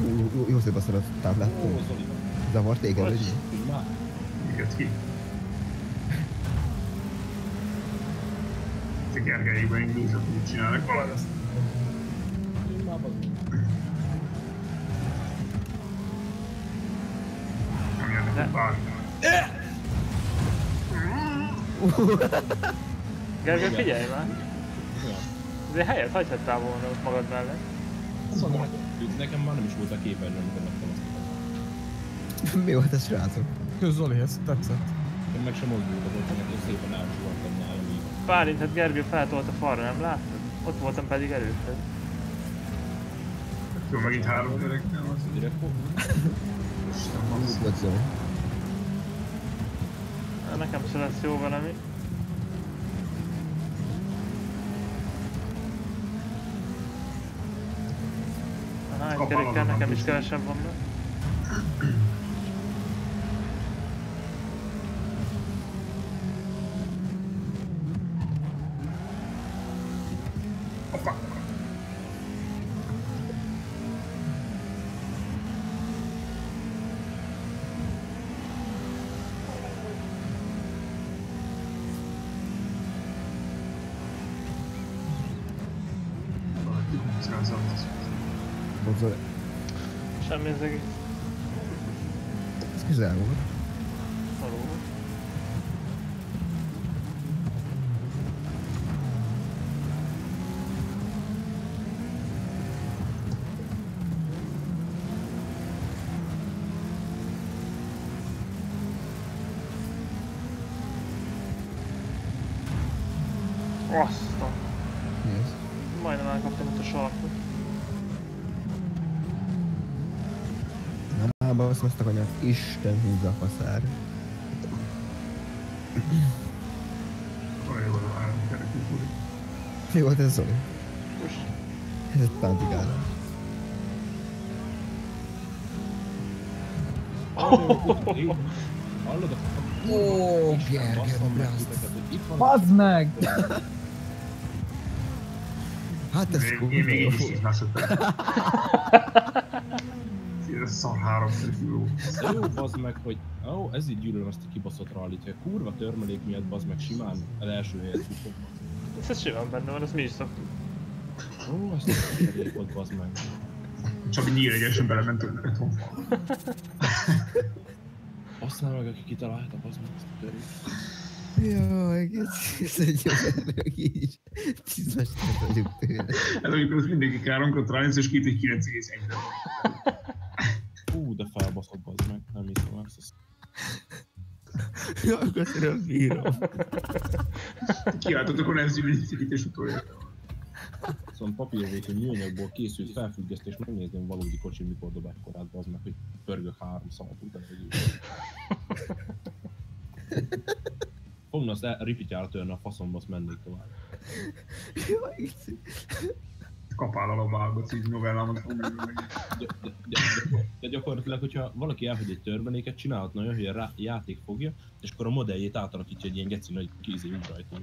jó, szép basztal a táblát. Ó, Zoli. Zavart téged. Mi jött ki? Te Gergelyékben én glúzsat úgy csinálnak valamit. Tudj Nem. Gergely, figyelj már! De helyet hagyhattál volna ott magad mellett. Szóval, nekem már nem is volt a képernyőn, amikor megtem azt. Mi volt ez, srácok? Kösz Zolihez, tetszett. Én meg sem mozdultam, hogy nekem szépen elsugartam nálam így. Bálint, hát Gergő feltolt a falra, nem láttad? Ott voltam pedig előtted. Jó, megint három gyerekkel van. Direkt fog. Isten, Úgy bassz. Na, Nekem se lesz jó valami. Egy Kapalom, kerékkel nekem is kevesebb van be. Elkaptam itt a sarkot. Nem baszom ezt a kanyart. Isten húzza a furi. Mi volt ez Zoli? Ez egy tántigálás. Hallod a Ó, Gergely, Bazd meg! Hát ez kurva Én még is [LAUGHS] Ez szar három kerekű jó. De jó, bazd meg, hogy ó, ez így gyűlöm ezt a kibaszott rallit, hogy a kurva törmelék miatt bazd meg simán el első helyet futok. ez simán benne van, ezt mi is szoktuk. Ó, azt a kerékot bazd meg. Csak nyíregesen belement otthon. Aztán meg, aki kitalálta, bazd meg ezt a törét. Jaj, ez, ez egy jó elők így. Tízmester vagyok tőle. Ez amikor az mindenki káromkodott rá, és két egy 9,1-re. Hú, de felbaszott bazd meg, nem hiszem ezt. ezt. Jaj, köszönöm, bírom. Kiáltottak a nemzői cikítés utoljára. Szóval papírvékony műanyagból készült felfüggesztés, megnézném valódi kocsi mikor dob ekkorát, bazd meg, hogy pörgök három szavat után. hogy- Fogna azt el, ripityára törni a faszomba, azt mennék tovább. Jaj, Ici. Kapál a lobába című novellámat. De, de, de, de, gyakorlatilag, hogyha valaki elhagy egy törmeléket, csinálhatna olyan, hogy a rá, játék fogja, és akkor a modelljét átalakítja egy ilyen geci nagy kézi útrajtó.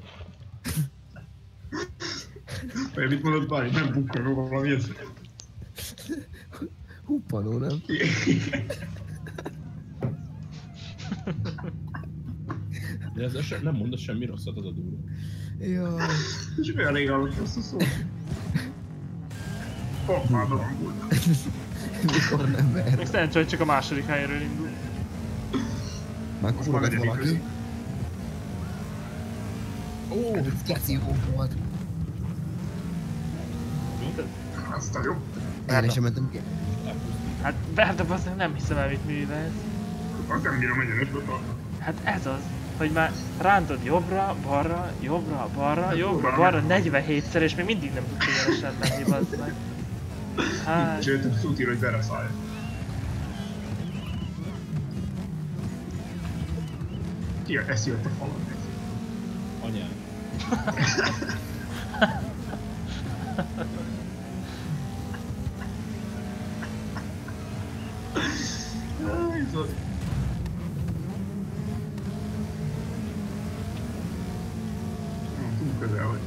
Vagy mit mondod, Báj? Nem bukkanó valami ez. Huppanó, nem? De ez nem mondasz semmi rosszat, az a durva. Jaj. És olyan rég hallott azt a dolgul. Mikor nem mer. Még szerencsé, hogy csak a második helyről indul. Már negyedik valaki. Ó, ez geci jó volt. Azt a jó. Én sem mentem ki. Hát Berda bazdmeg nem hiszem el, mit művelsz. Az nem bírom egyenesbe tartani. Hát ez az, hogy már rántod jobbra, balra, jobbra, balra, jobbra, kurva balra nem. 47-szer, és még mindig nem tudsz egyenesen menni, bazd meg. Hát, Sőt, ír, hogy bereszállj. Ki eszi ott a? Anyám. Zoli. Hm, Túl közel vagy.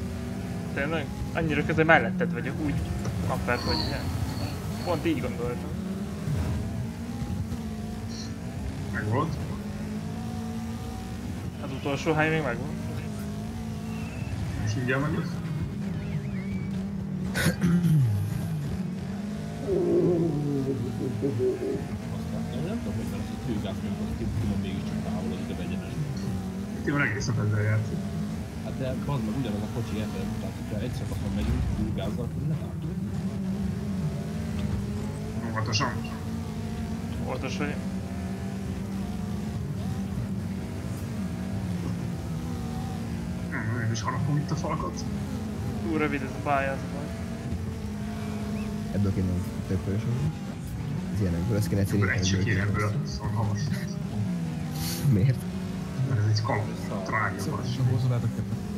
tényleg, annyira közel melletted vagyok, úgy kamper, hogy ilyen. Pont így gondoltam. Meg volt. Az utolsó hely még megvan. És. Aztán én nem tudom, hogy mert az a tőgász, mint az tudom mégiscsak távolodik az egyenesben. Ti van egész nap ezzel játszik. Hát de bazd meg ugyanaz a kocsi tehát hogyha egy szakaszon megyünk tőgázzal, akkor ne látjuk. Óvatosan. Óvatos vagy. Hm, Én is harapom itt a falakat. Túl rövid ez a pálya, az a baj. Ebből kéne több pörösöm. Ez ilyenekből, ezt kéne Ebből egy se kéne ebből, szóval. Miért? Mert ez egy kalap, trágya vas. Hozzá a kettőt.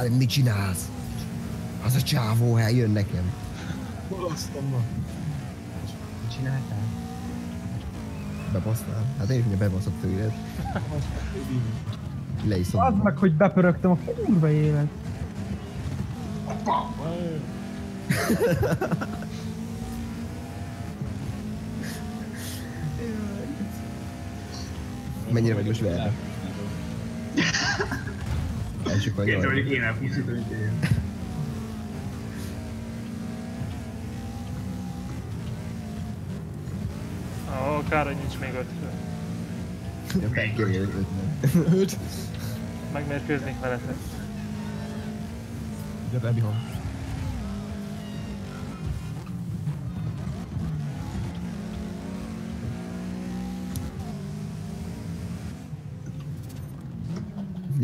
Bálint, mit csinálsz? Az a csávó hely jön nekem. Balasztom ma. Mit csináltál? Bebasztál? Hát én is ugye bebaszott tőled. Le is Bazd meg, hogy bepörögtem a kurva élet. Mennyire vagy most verve? Első Kétszer kanyar. mondjuk én elpusztítom, mint én. Ó, kár, hogy nincs még ötről. Hogy. Öt? Megmérkőznék veletek. Gyere, Edihom.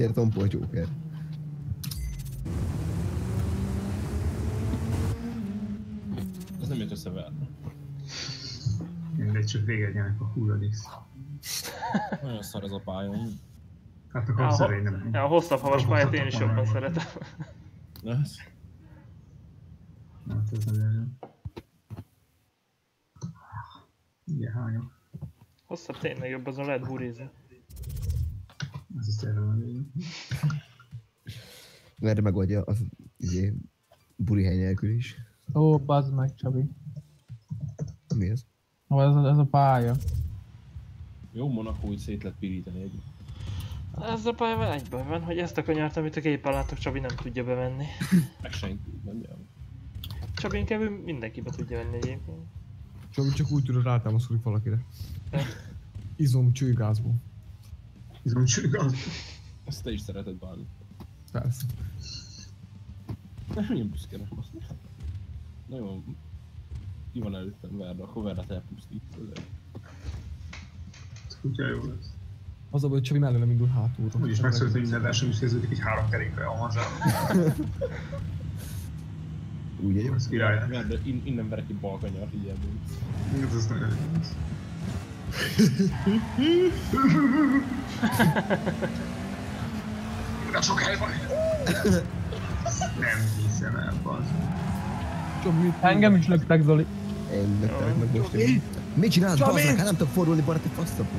Gyere, tompol Joker. Ez nem jött össze vele. Mindegy, csak végegyenek a hulladék. Nagyon szar ez a pálya. Hát Ja, akkor a, szerint nem. ja, a hosszabb havas pályát én is jobban szeretem. Ez? Hát ez nagyon jó. Igen, hányok. Hosszabb tényleg jobb, azon lehet burizni. Ez a szerelem a végén. Erre megoldja az izé, buri hely nélkül is. Ó, bazd meg, Csabi. Mi ez? Ó, ez, a- ez a pálya. Jó Monaco úgy szét lehet pirítani egy. Ezzel a pályával egy baj van, hogy ezt a kanyart, amit a képen látok, Csabi nem tudja bevenni. Meg senki, nem jön. Csabi inkább mindenki be tudja venni egyébként. Csabi csak úgy tudod rátámaszkodni valakire. Izom csőgázból. Az. Ezt te is szereted bánni. Persze. Nem, milyen büszke nem azt. Na jó. Ki van előttem Verda, akkor Verdát elpusztít. Kutya jó lesz. Az a baj, hogy Csabi mellé nem indul hátulról. Úgyis megszólít, hogy minden verseny is kezdődik egy három kerékre a hazán. Úgy egy Az király. Innen verek egy balkanyart így ebből. Ez az nagyon jó lesz. De sok hely van. Nem hiszem el, bazd. Csabi, mit Engem is löktek, Zoli. Én löktelek meg most. én. Mit csinálsz? Csabi! Bazzak, hát nem tudok fordulni, baráti faszapó.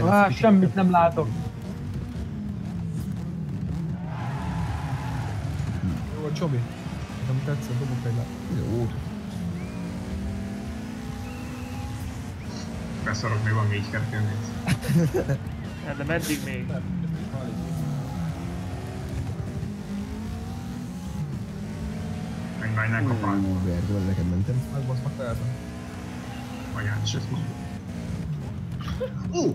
[LAUGHS] Á, semmit nem látok. Jó, Csabi. Nem tetszett, dobok egy lát. Jó. Beszarok, még van négy kettőnél. Hát de meddig még? Nem kapál. Ú, Verdol, neked mentem. Megbasznak felben. Anyád is ezt mondja. Ó!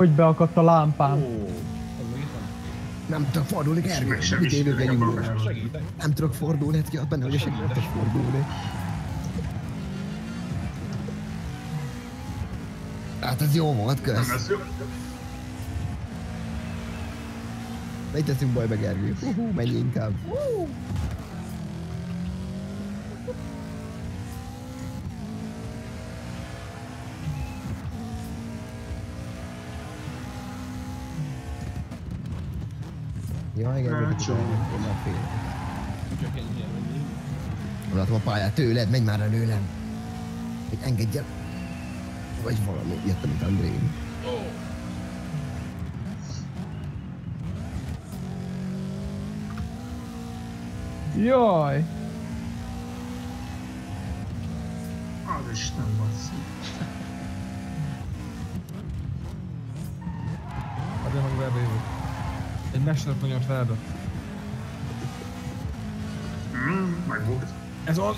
Hogy beakadt a lámpám. Nem tudok fordulni, Gergő. Mit is élő meg a legyünk? balkányról. Segítek. Nem tudok fordulni, hát ki benne, hogy segítek fordulni. Hát ez jó volt, Nem kösz. lesz jó. Megy teszünk bajba, Gergő. Menj inkább. Jaj, Gergő, Hát. Csak ennyi elmenni. Látom a pályát tőled, menj már előlem. Hogy engedj el. Vagy valami, jöttem, mint André. Jaj. Az Isten basszus. Egy meslet nagyon Verda. Mm, meg volt. Ez az!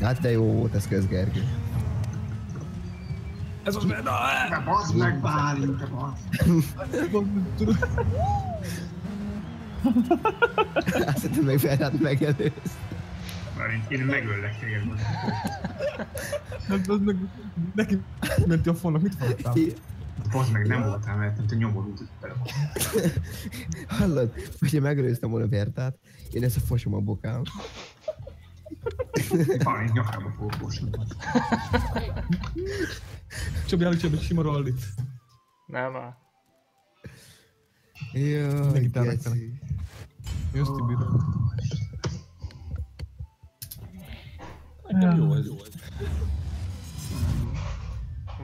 Hát de jó volt ez köz, Gergő. Ez az Verda! De bazd meg, Bálint, te bazd. Azt hittem meg Verdát megelőz. Bálint, én megöllek téged. Hát meg... Neki menti a fonnak, mit fogadtál? Bazd meg, nem voltál, mert nem te nyomorult bele. [LAUGHS] Hallod, hogyha megelőztem volna Vertát, én ezt a fosom a bokám. Bálint nyakába fogok fosni. [LAUGHS] Csabi, állj Csabi, sima rallit. Nem áll. Jaj, geci. Jössz. Nekem jó ez, jó.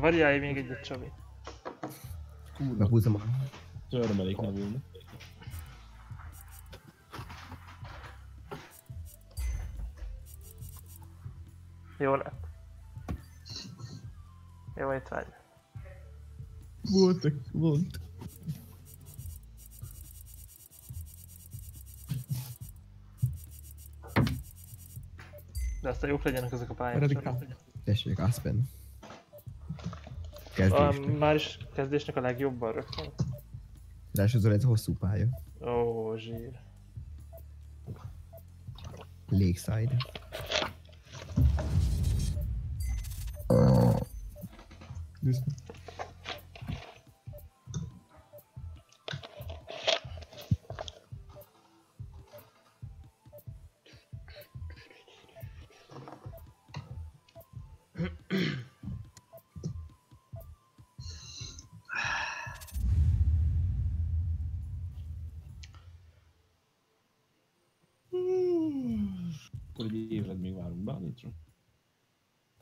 Variálj még egyet, Csabi. Meghúzom a... Törmelék nevülnek. Jó lett. Jó étvágy. Voltak, volt. De aztán jók legyenek ezek a pályák. Tessék, Aspen. A, Kezdésnek. már is kezdésnek a legjobban rögtön. Ráadásul ez hosszú pálya. Ó, zsír. Lakeside. Disney.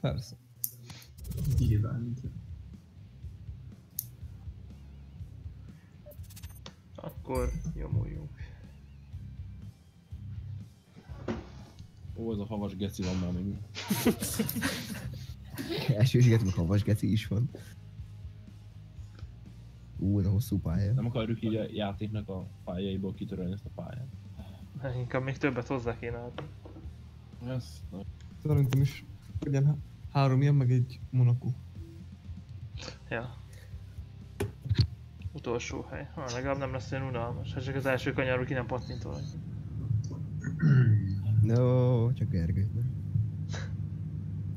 Persze. Nyilván. Akkor nyomuljunk. Ó, ez a havas geci van már még. [LAUGHS] Elsősígetünk, havas geci is van. Ú, ez a hosszú pálya. Nem akarjuk így a játéknak a pályaiból kitörölni ezt a pályát. Inkább még többet hozzá kéne adni. Na, Szerintem is legyen há- három ilyen, meg egy Monaco. Ja. Utolsó hely. Ha, legalább nem lesz olyan unalmas. Hát csak az első kanyarról ki nem pattintol. [CLEARS THROAT] No, csak Gergőt meg.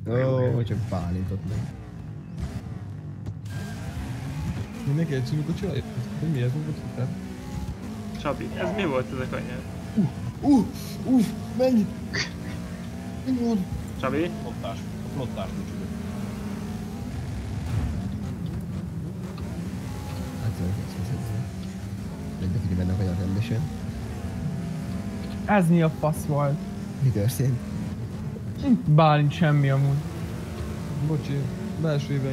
No, csak Bálintot meg. Mindenki egy színűkocsi eljött? Hogy mi ez a kocsi? Tehát... Csabi, ez mi volt ez a kanyar? Uh, uh, menj! Mi van? Csabi? flottás, flottás micsoda. Hát ez az, ez az. Mindenki benne a kanyar rendesen. Ez mi a fasz volt? Mi történt? Bálint semmi amúgy. Bocsi, belső éve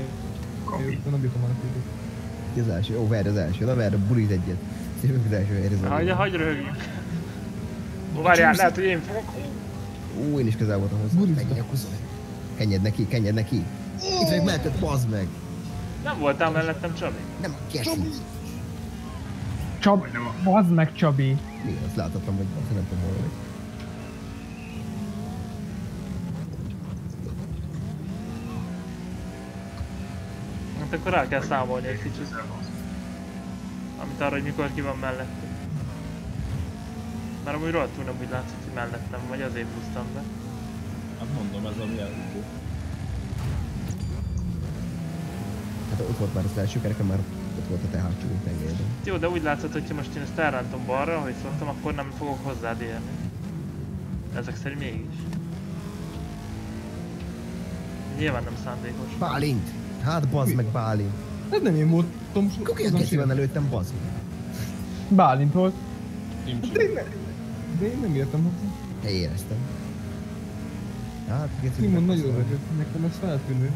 jöttem, nem bírtam már a képét. Ki az első? Ó, várj az első. Na várj, buliz egyet. Szívünk az első helyre. Zoli. Hagyja, hagyj röhögjünk. Ó, Várjál, lehet, hogy én fogok. Ó, én is közel voltam hozzá. Buliz. Megnyakozol. Kenyed neki, kenyed neki. Itt meg mehetett, bazd meg. Nem voltál mellettem, Csabi. Nem a keci. Csab... Vagy nem a... Bazd meg Csabi. Mi azt láthattam, hogy azt nem tudom hol vagy. Hát akkor el kell számolni egy kicsit. Amit arra, hogy mikor ki van mellettem. Mert amúgy rohadtul nem úgy látszott, hogy mellettem vagy, azért húztam be. Hát mondom, ez a mi elrúgó. Hát ott volt már az első kereken, már ott volt a te hátsó tengelyben. Jó, de úgy látszott, hogy ha most én ezt elrántom balra, ahogy szoktam, akkor nem fogok hozzád érni. Ezek szerint mégis. Nyilván nem szándékos. Bálint! Hát bazd meg Bálint. Ez nem én voltam, van előttem, bazd meg. Bálint volt. De én, ne, de én nem értem hozzá. Te éreztem. Hát, Simon meg nagyon örült, nekem ez feltűnő.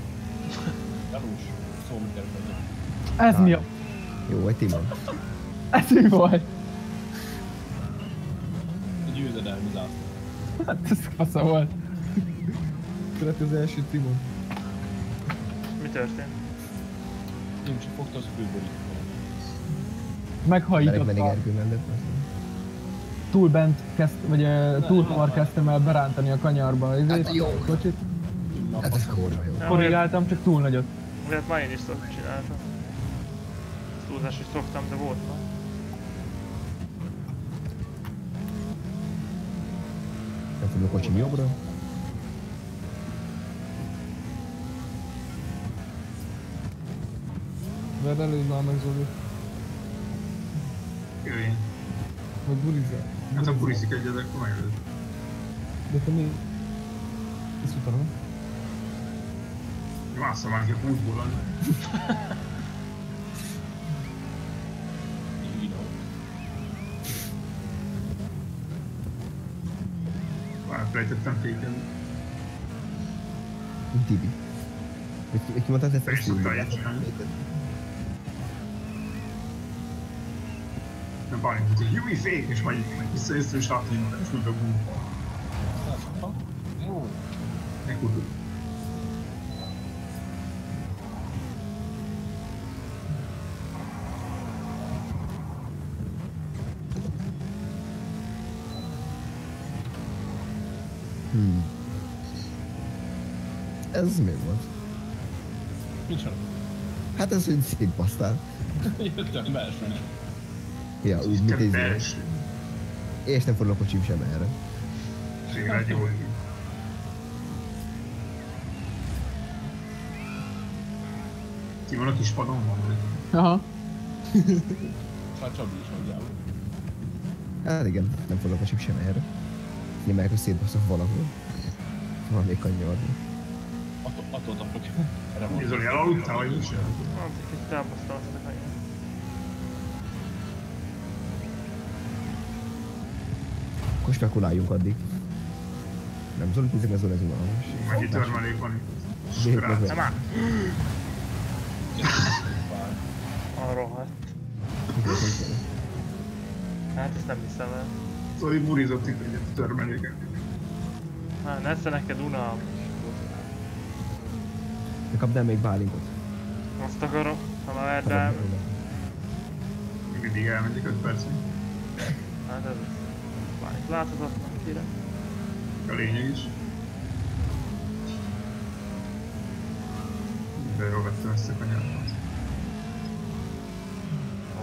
Elús. Szó, mit keresed. Ez mi a... Jó, vagy Timon. Ez mi volt? Egy győzedelmi zászló. Hát ez fasza volt. Kellett az első Timon. Mi történt? Kimcsi fogta az főborító. Meleg menni Meghajította. Gergő mellett. bazd meg. Túl bent kezd, vagy túl hamar kezdtem el berántani a kanyarba. Hát Ezért, jó. kocsit Hát ez kurva jó. korrigáltam, csak túl nagyot. Mert már én is szoktam csináltam. Túlzás, hogy szoktam, de volt már. Tudom, a kocsim jobbra. Vedd előbb már meg Zoli. Jöjjön. Vagy bulizzál. Hát ha buriszik egyet, akkor meglőd. De te még... Ezt utána. Mászom már ki a útból. Így Elfelejtettem fékezni. Tibi. Mit, mit mondtad, ezt Te is csinálni. Nem bánik, hogy Júj, fék, és majd vissza-vissza és átjön, és úgy a gumba. Ne kurva. Hmm. Ez mi volt? Micsoda? Hát ez, hogy szétbasztál. Jöttem belső. Ja, úgy, mint Te izé. És nem fordul a kocsim sem erre. Tényleg jó. Ti van a kis padon van? Aha. [LAUGHS] Hát Csabi is nagyjából. Hát igen, nem fordul a kocsim sem erre. Nyilván, hogy valahol. Még kanyarni. Attól, attól tapok. Erre van. Zoli, elaludtál, vagy nincs? Hát egy kicsit elbasztam Akkor spekuláljunk addig. Nem Zoli, nézzük, ez ez unalmas. Mennyi törmelék van itt? Nem! A rohadt. Hát ezt nem hiszem el. Zoli burizott itt egyet a törmeléket. Hát nesze neked unalmas. De kapd el még Bálinkot. Azt akarom, ha már de... Még mindig elmegyek 5 percig. Hát ez... Bármit láthatatlan kire. A lényeg is. De jól vettem ezt a kanyarot.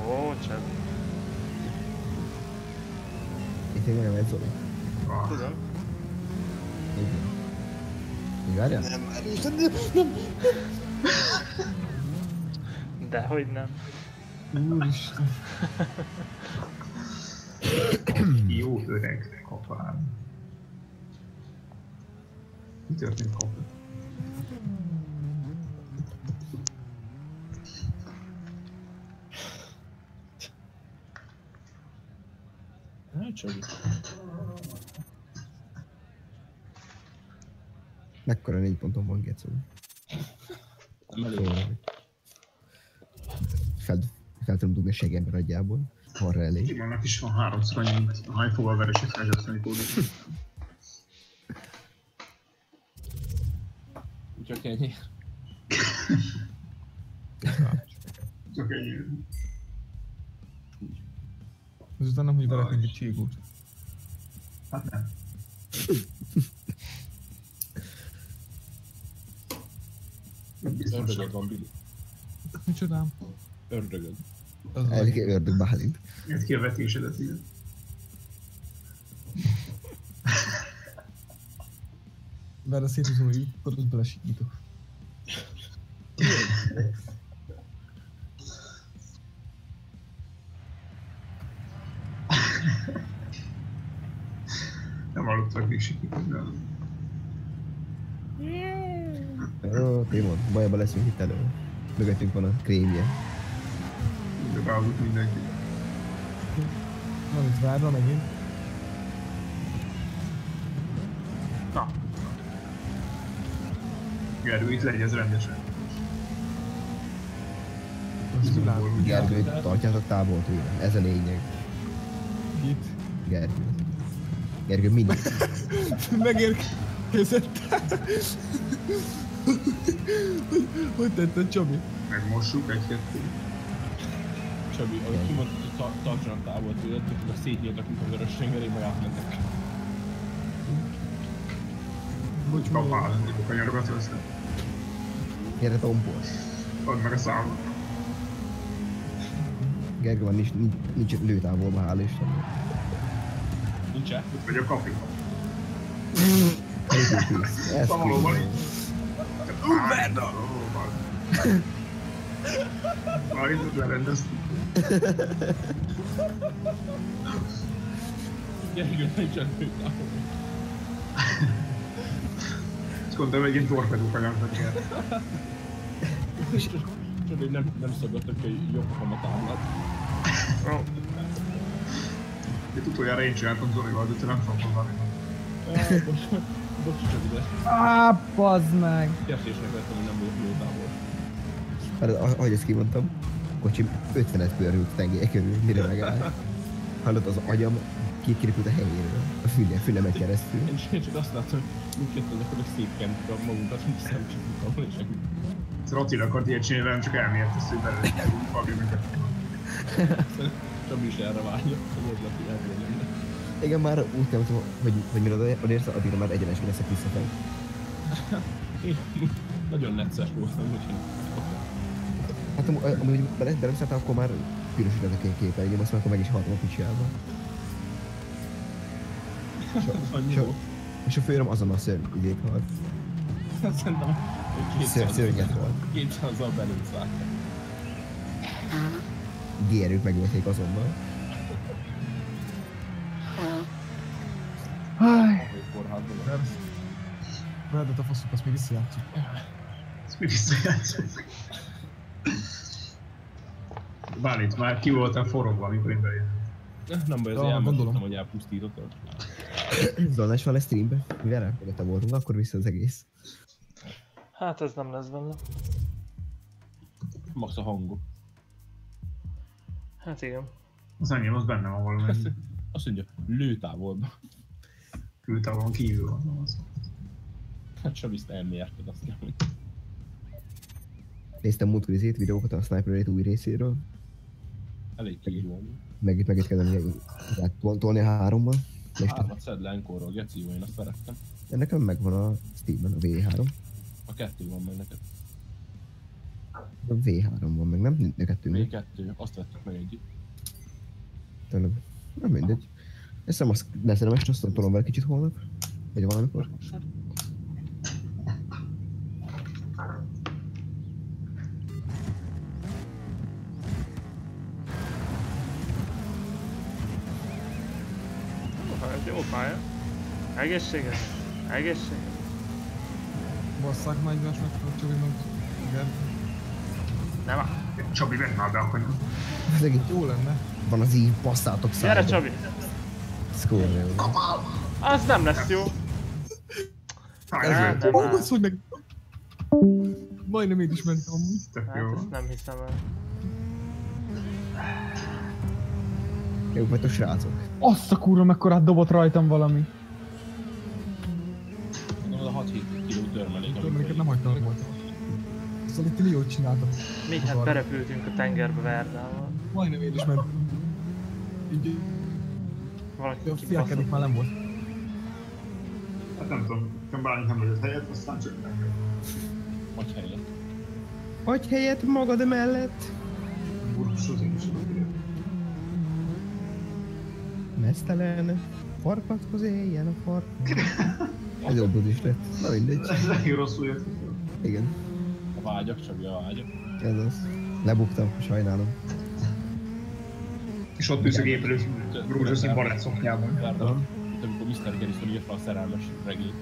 Ó, csend. Itt még nem egy Zoli. Ah, Tudom. Igen. Mi várjál? Dehogy nem. Úristen. [LAUGHS] jó öreg kapál. Mi történt kapál? Hát Csabi. Mekkora négy ponton van Gecó? Nem elég. Fel, fel tudom dugni a segembe nagyjából. Arra elég. Timonnak is van háromszor annyi, mint a hajfóval veresek felhasználni kódot. Csak ennyi. Csak ennyi. Ezután nem, hogy veretnénk egy csíkút. Hát nem. Ördögöd van, Billy. Micsodám? Ördögöd. Az Elég ördög Bálint. Miért ki a vetésedet így? Vele széthúzom, hogy akkor az belesíkítok. Nem hallottak még sikít, de... Ó, Timon, bajba leszünk itt elő. Mögöttünk van a krémje. Beadott mindenki. Van itt várva megint. Na, Gergő, itt legyen ez rendesen. Gergő, tartjátok távol tőle. Ez a lényeg. Itt. Gergő. Gergő, mindig. [LAUGHS] Megérkezett. Hogy tetted, Csabi? Megmossuk egy-kettő. Csabi, ahogy kimondtad, hogy ta- tartsanak távol tőled, hogy a szétnyíltak, mint a vörös tengeré, meg átmentek. Bocs, Kapál, a kanyarokat veszem. Gyere tompol. Add meg a számot. Gergő van, nincs, nincs, nincs lőtávolba, hál' Istennek. Nincs-e? Ott vagy a kapi. Elég kész. Ez kész. Uberda! [LAUGHS] Ott lerendeztük. Gergő, nincsen távol. Azt gondoltam, hogy egy ilyen torpedó kell. Csabi, nem, nem szaggattak ki, hogy jobb a táblát. ó, Itt utoljára én csináltam Zolival, de te nem fogom. Ah, Bocs, bocs, Csabi, de Á, bazd meg! kérdésnek vettem, hogy nem volt jó távol. Ahogy ezt kimondtam, kocsim 50-et pörült tengely körül, mire megáll. Hallott az agyam, kikiripült a helyéről. A füle, fülemet keresztül. Én csak azt látom, hogy mindketten akarok szétkentük a magunkat, mint szemcsíkukon, és Szóval Attila akart ilyet csinálni, velem csak elmért ezt, hogy belőle Fabi minket. [LAUGHS] Csabi is erre várja, hogy ez lett, hogy. Igen, már úgy kell, hogy, hogy mire odaérsz, addigra már egyenesben leszek visszafelé. [LAUGHS] Én nagyon necces voltam, úgyhogy Hát am- amúgy bele, beleszálltál, akkor már piros a képe, igen, azt már akkor meg is haltam a picsiába. [LAUGHS] annyi so- volt. A sofőröm azon a szörny ügyét halt. Szerintem hogy Ször- 200 szörnyet volt. 200-zal belül szállt. Gérők megölték azonnal. Háj. Veldet a faszuk, azt még visszajátszunk. Ezt mi visszajátszunk. Bálint, már ki voltam forogva, amikor én bejöttem. Nem baj, azért elmondtam, gondolom. hogy elpusztítottam. Zolnás van lesz streambe? Mivel ráfogata voltunk, akkor vissza az egész. Hát ez nem lesz benne. Max a hangok. Hát igen. Az enyém, az benne van valami. Azt mondja, lőtávolban. Kültávon kívül van. Az. Hát sem vissza elmérted, azt kell, hogy Néztem múltkor izét, videókat a Sniper Elite új részéről. Elég kívül. Meg itt meg itt kezdem hát, tol- tolni a háromban. Hármat szed le enkorról, geci jó, én azt szerettem. nekem megvan a Steam-en a V3. A kettő van meg neked. A V3 van meg, nem? A kettő még. V2, azt vettük meg együtt. Tényleg. Nem mindegy. Nem azt leszerem este, aztán tolom vele kicsit holnap. Vagy valamikor. Jó, jó pálya. Egészséges. Egészséges. Basszák már egymást meg, Csabi meg. Igen. Nem áll. Csabi, vedd már be a kanyar. Ez egész Jó lenne. van az így, passzátok szállba. Gyere Csabi. Szkóra jó. Az nem lesz jó. Nem, ez nem áll. Az, hogy meg... Majdnem én is mentem amúgy. Hát ezt nem hiszem el. Jó vagytok srácok. azt a kurva mekkorát dobott rajtam valami. Mondom, az a 6-7 kiló törmelék, Törmeléket nem hagytam volt. Szóval itt jót csináltam. Mi hát berepültünk a tengerbe Verdával. Majdnem én is mentem. Így, Valaki a fiakedik már nem volt. Hát nem tudom, nekem bármit nem legyett helyet, aztán csak nem. Vagy helyet. Hagyj helyet magad mellett. Burkus az én is tudok. Mesztelen. Farkathoz éljen a fark. [LAUGHS] Ez jobb is lett. Na mindegy. Ez elég rosszul jött. Igen. A vágyak, csak a vágyak. Ez az. Lebuktam, sajnálom. És ott ülsz a gép előtt, rózsaszín barát szoknyában. Itt amikor Mr. Garrison írta a szerelmes regényt.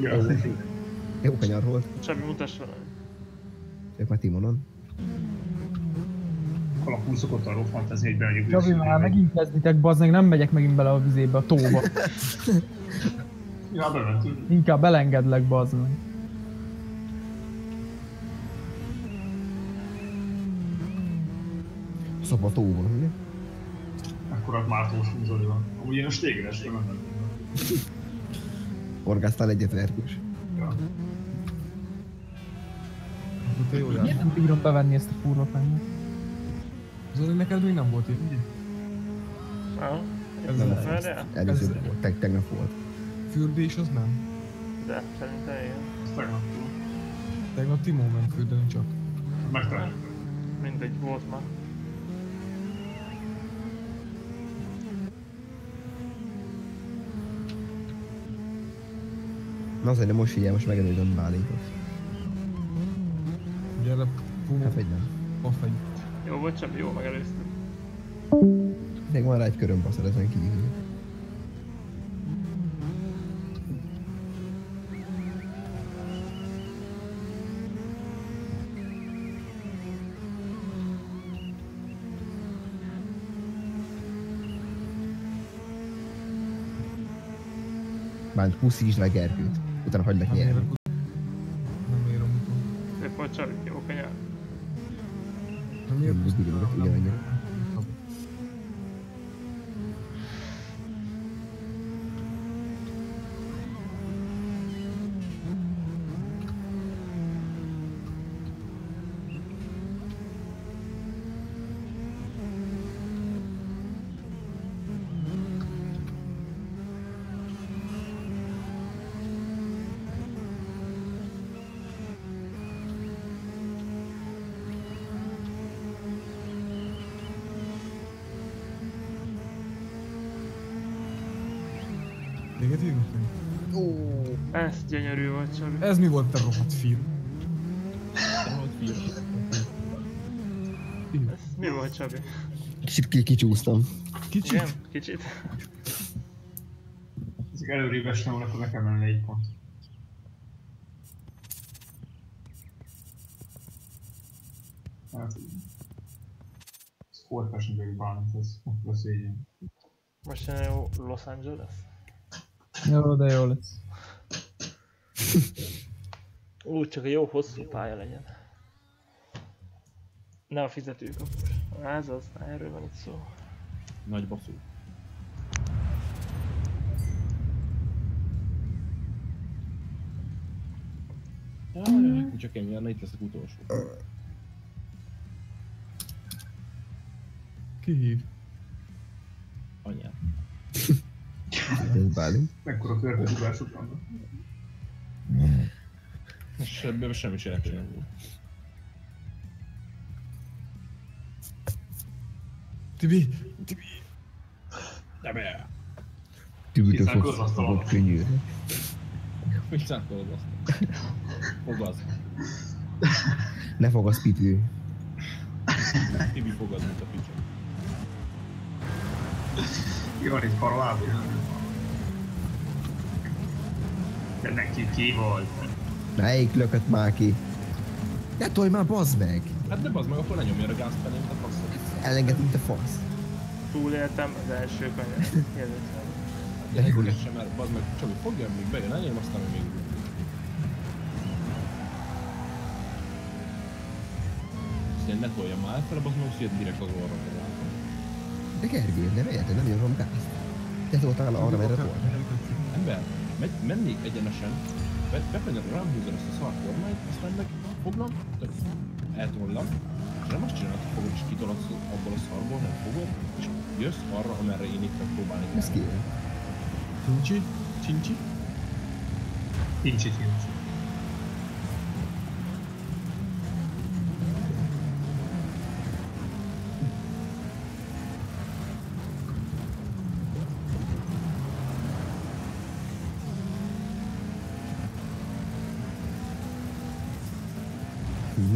Ja. Jó kanyar volt. Mutass valami. Ők már Timonon. Alapul szokott arról fantázni, hogy bemegyünk. Csabi, őszintén, már hogy- megint kezditek, bazd meg, nem megyek megint bele a vizébe, a tóba. [LAUGHS] Ja, bementünk. Inkább elengedlek, bazd meg. Szapatóban, ugye? Akkor a Mártós Zoli van. Amúgy én a Stégeresre mentem. Orgáztál egyet Erkus. Ja. Miért nem bírom bevenni ezt a kurva fennet? Zoli, neked még nem volt ugye? Aha. Ez Nem a Várjál. Előző volt, teg, tegnap volt. fürdés az nem. De szerintem igen. Tegnap Tegnap Timó ment fürdeni csak. megtaláljuk. Mindegy, volt már. Na azért nem most figyelj, most megelőzöm Bálintot. Gyere, fú, Hát vagy nem. pafegy. Jó volt Csabi, jó megelőztük. Még van rá egy köröm baszod ezen kívül. Bánt puszítsd meg Gergőt. Utána hagylak Nem nyerni. érek ut- Nem érom utol. Szép volt Csabi, jó kanyar. Nem érek gyönyörű volt, Csabi. Ez mi volt te rohadt film? Ez mi volt, Csabi? Kicsit ki- kicsúsztam. Kicsit? Igen? Kicsit? Ezek előrébb esne volna, akkor nekem lenne egy pont. Hát, Sport Passion Balance, ez lesz így. Most jön jó Los Angeles? Jó, de jó lesz. Úgy, csak egy jó hosszú pálya legyen. Ne a fizetőkapus. Ez az, erről van itt szó. Nagy baszú. Jaj, csak én járna, itt leszek utolsó. Ki hív? Anyám. Mekkora körbe vannak. Semmi, semmi se lehet csinálni. Tibi! Tibi! Debe! Tűbütő Hiszen fogsz, közasztalon. fogod könnyűre. Mit szánkolod azt? Fogaz. Ne fogasz pitű. Tibi fogaz, mint a picsa. Ki van itt karlábú? De neki ki volt? Melyik lökött már ki? Ne tolj már, bazd meg! Hát de bazd meg, akkor lenyomja a gázt felém, a faszom. Elenged, mint a fasz. Túléltem az első kanyar. Jelöltem. De egyébként sem, mert bazd meg, Csabi, fogja, még bejön enyém, aztán még Szóval ne tolja már fel, bazd meg, hogy direkt az orra látom. De Gergő, nem érted, nem nyomom gázt. Te toltál arra, merre toltál. Ember, megy, mennék egyenesen, be, bepenyer, rám húzod ezt a szar kormányt, aztán meg foglak, tök, eltollak, és nem azt csinálod, hogy fogod és kitolod abból a szarból, nem fogod, és jössz arra, amerre én itt próbálni Ez ki? Csincsi? Csincsi? Kincsi, kincsi.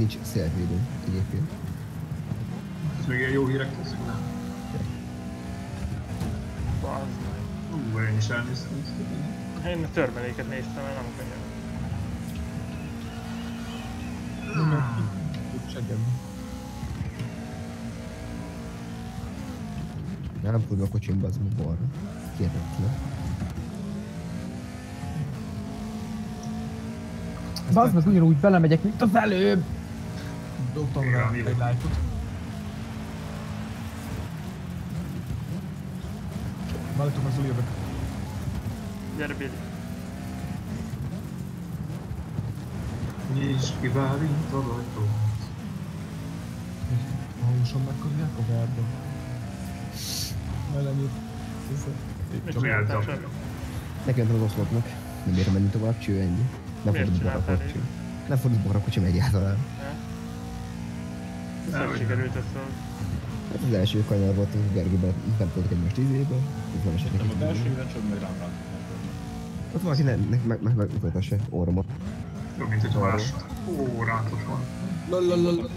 Nincs szélvédő egyébként. Ez még ilyen jó hírek teszünk, nem? Bazd meg. Ú, én is elnéztem. Én a törmeléket néztem, mert nem. Itt segem. Nem tudom a kocsim, bazd meg balra. Kérdett le. Bazd meg ugyanúgy belemegyek, mint az előbb! Dobtam rá egy lájkot. Mellettem az jövök. Gyere Billy. És kibálint az ajtó. Hangosan megkapják a. Velem jött. Össze. Mit Csak csináltál. Csabi? Nekem az oszlopnak. Nem érem menni tovább, cső ennyi. Nem fordult balra kocsim. Nem fordult balra a kocsim egyáltalán. Nem, sikerült ezt a... Hát az első kanyar volt, hogy Gergőben nem voltak egymást izébe. Nem esett Nem a neki. belső ide, csak meg rám rám. Ott valaki ne, ne, meg, meg, meg, megutassa orromot. Jobb, mint hogy más. Ó, rántott van. Lalalala.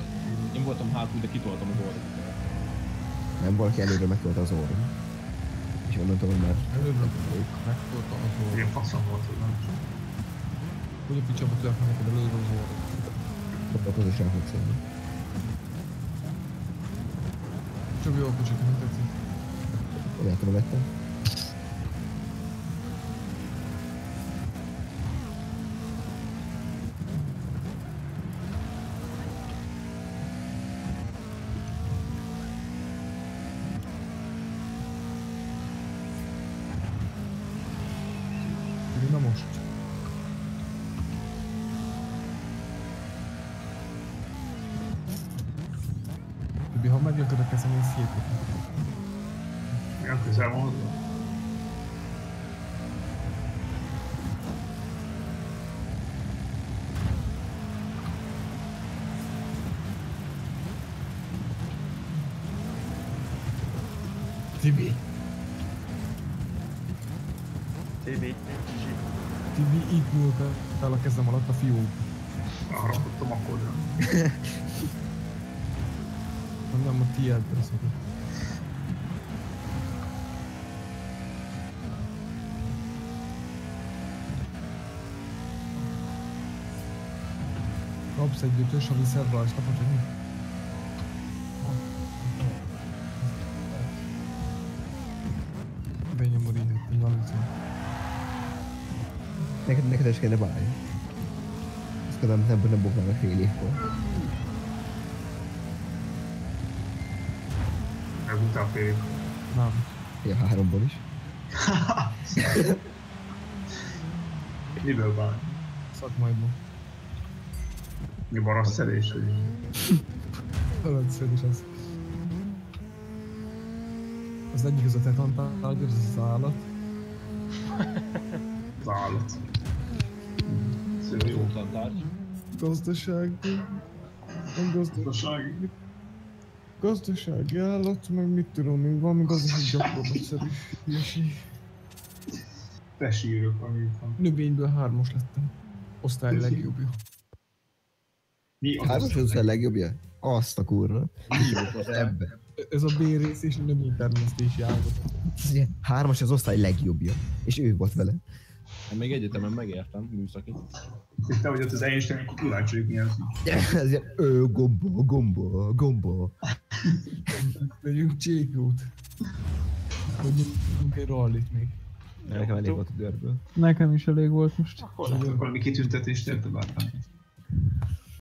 Én voltam hátul, de kitoltam az orrat. Nem, valaki előre megtolta az orrom. És onnantól hogy már Előbb megtolta az orr. Ilyen faszom volt, hogy nem. Hogy a picsába tudják meg neked előre az orr. kapott az is rá fog szólni. Csak jó a kocsit, nem tetszik. Magától vettem. Tibi, ha megjötted a kezem, én szétkötök. Olyan közel van hozzá. Tibi! TV itt nincs zsip. Tibi itt nyúlt el a kezem alatt a fiú. Harapottam akkor. Nem a tiédre szokott. Kapsz egy ötös, ami szedve és kapod, hogy mi? Benyomod így, hogy van viszont. Neked, neked is kéne báj. Ezt nem, nem, nem buknál meg fél évkor. Megutál fél. Nem. Ja, háromból is. [LAUGHS] Miből bár? Szakmaiból. Mi barasszedés, hogy is az. Az egyik az a tetantárgy, az az állat. az állat. Szóval jó. Jótlan tárgy. Gazdaság. Nem gazdaság. Gazdaság. Gazdasági állat, meg mit tudom én, valami gazdasági gyakorlatszerű hülyeség. Te sírok, ami van. Növényből hármas lettem. Osztály legjobbja. Mi az? Hármas az a legjobbja? Azt a kurva. Ebbe. Ez a B rész és a növénytermesztési ágazat. Hármas az osztály legjobbja. És ő volt vele. Én még egyetemen megértem, műszaki. És te vagy ott az Einstein, akkor kíváncsi vagyok, mi az. [LAUGHS] Ez ilyen, ő, gomba, gomba, gomba. Megyünk. Vagy nyomunk egy rallit még. Nekem elég volt a dörből. Nekem is elég volt most. Akkor valami kitüntetést érte bármilyen.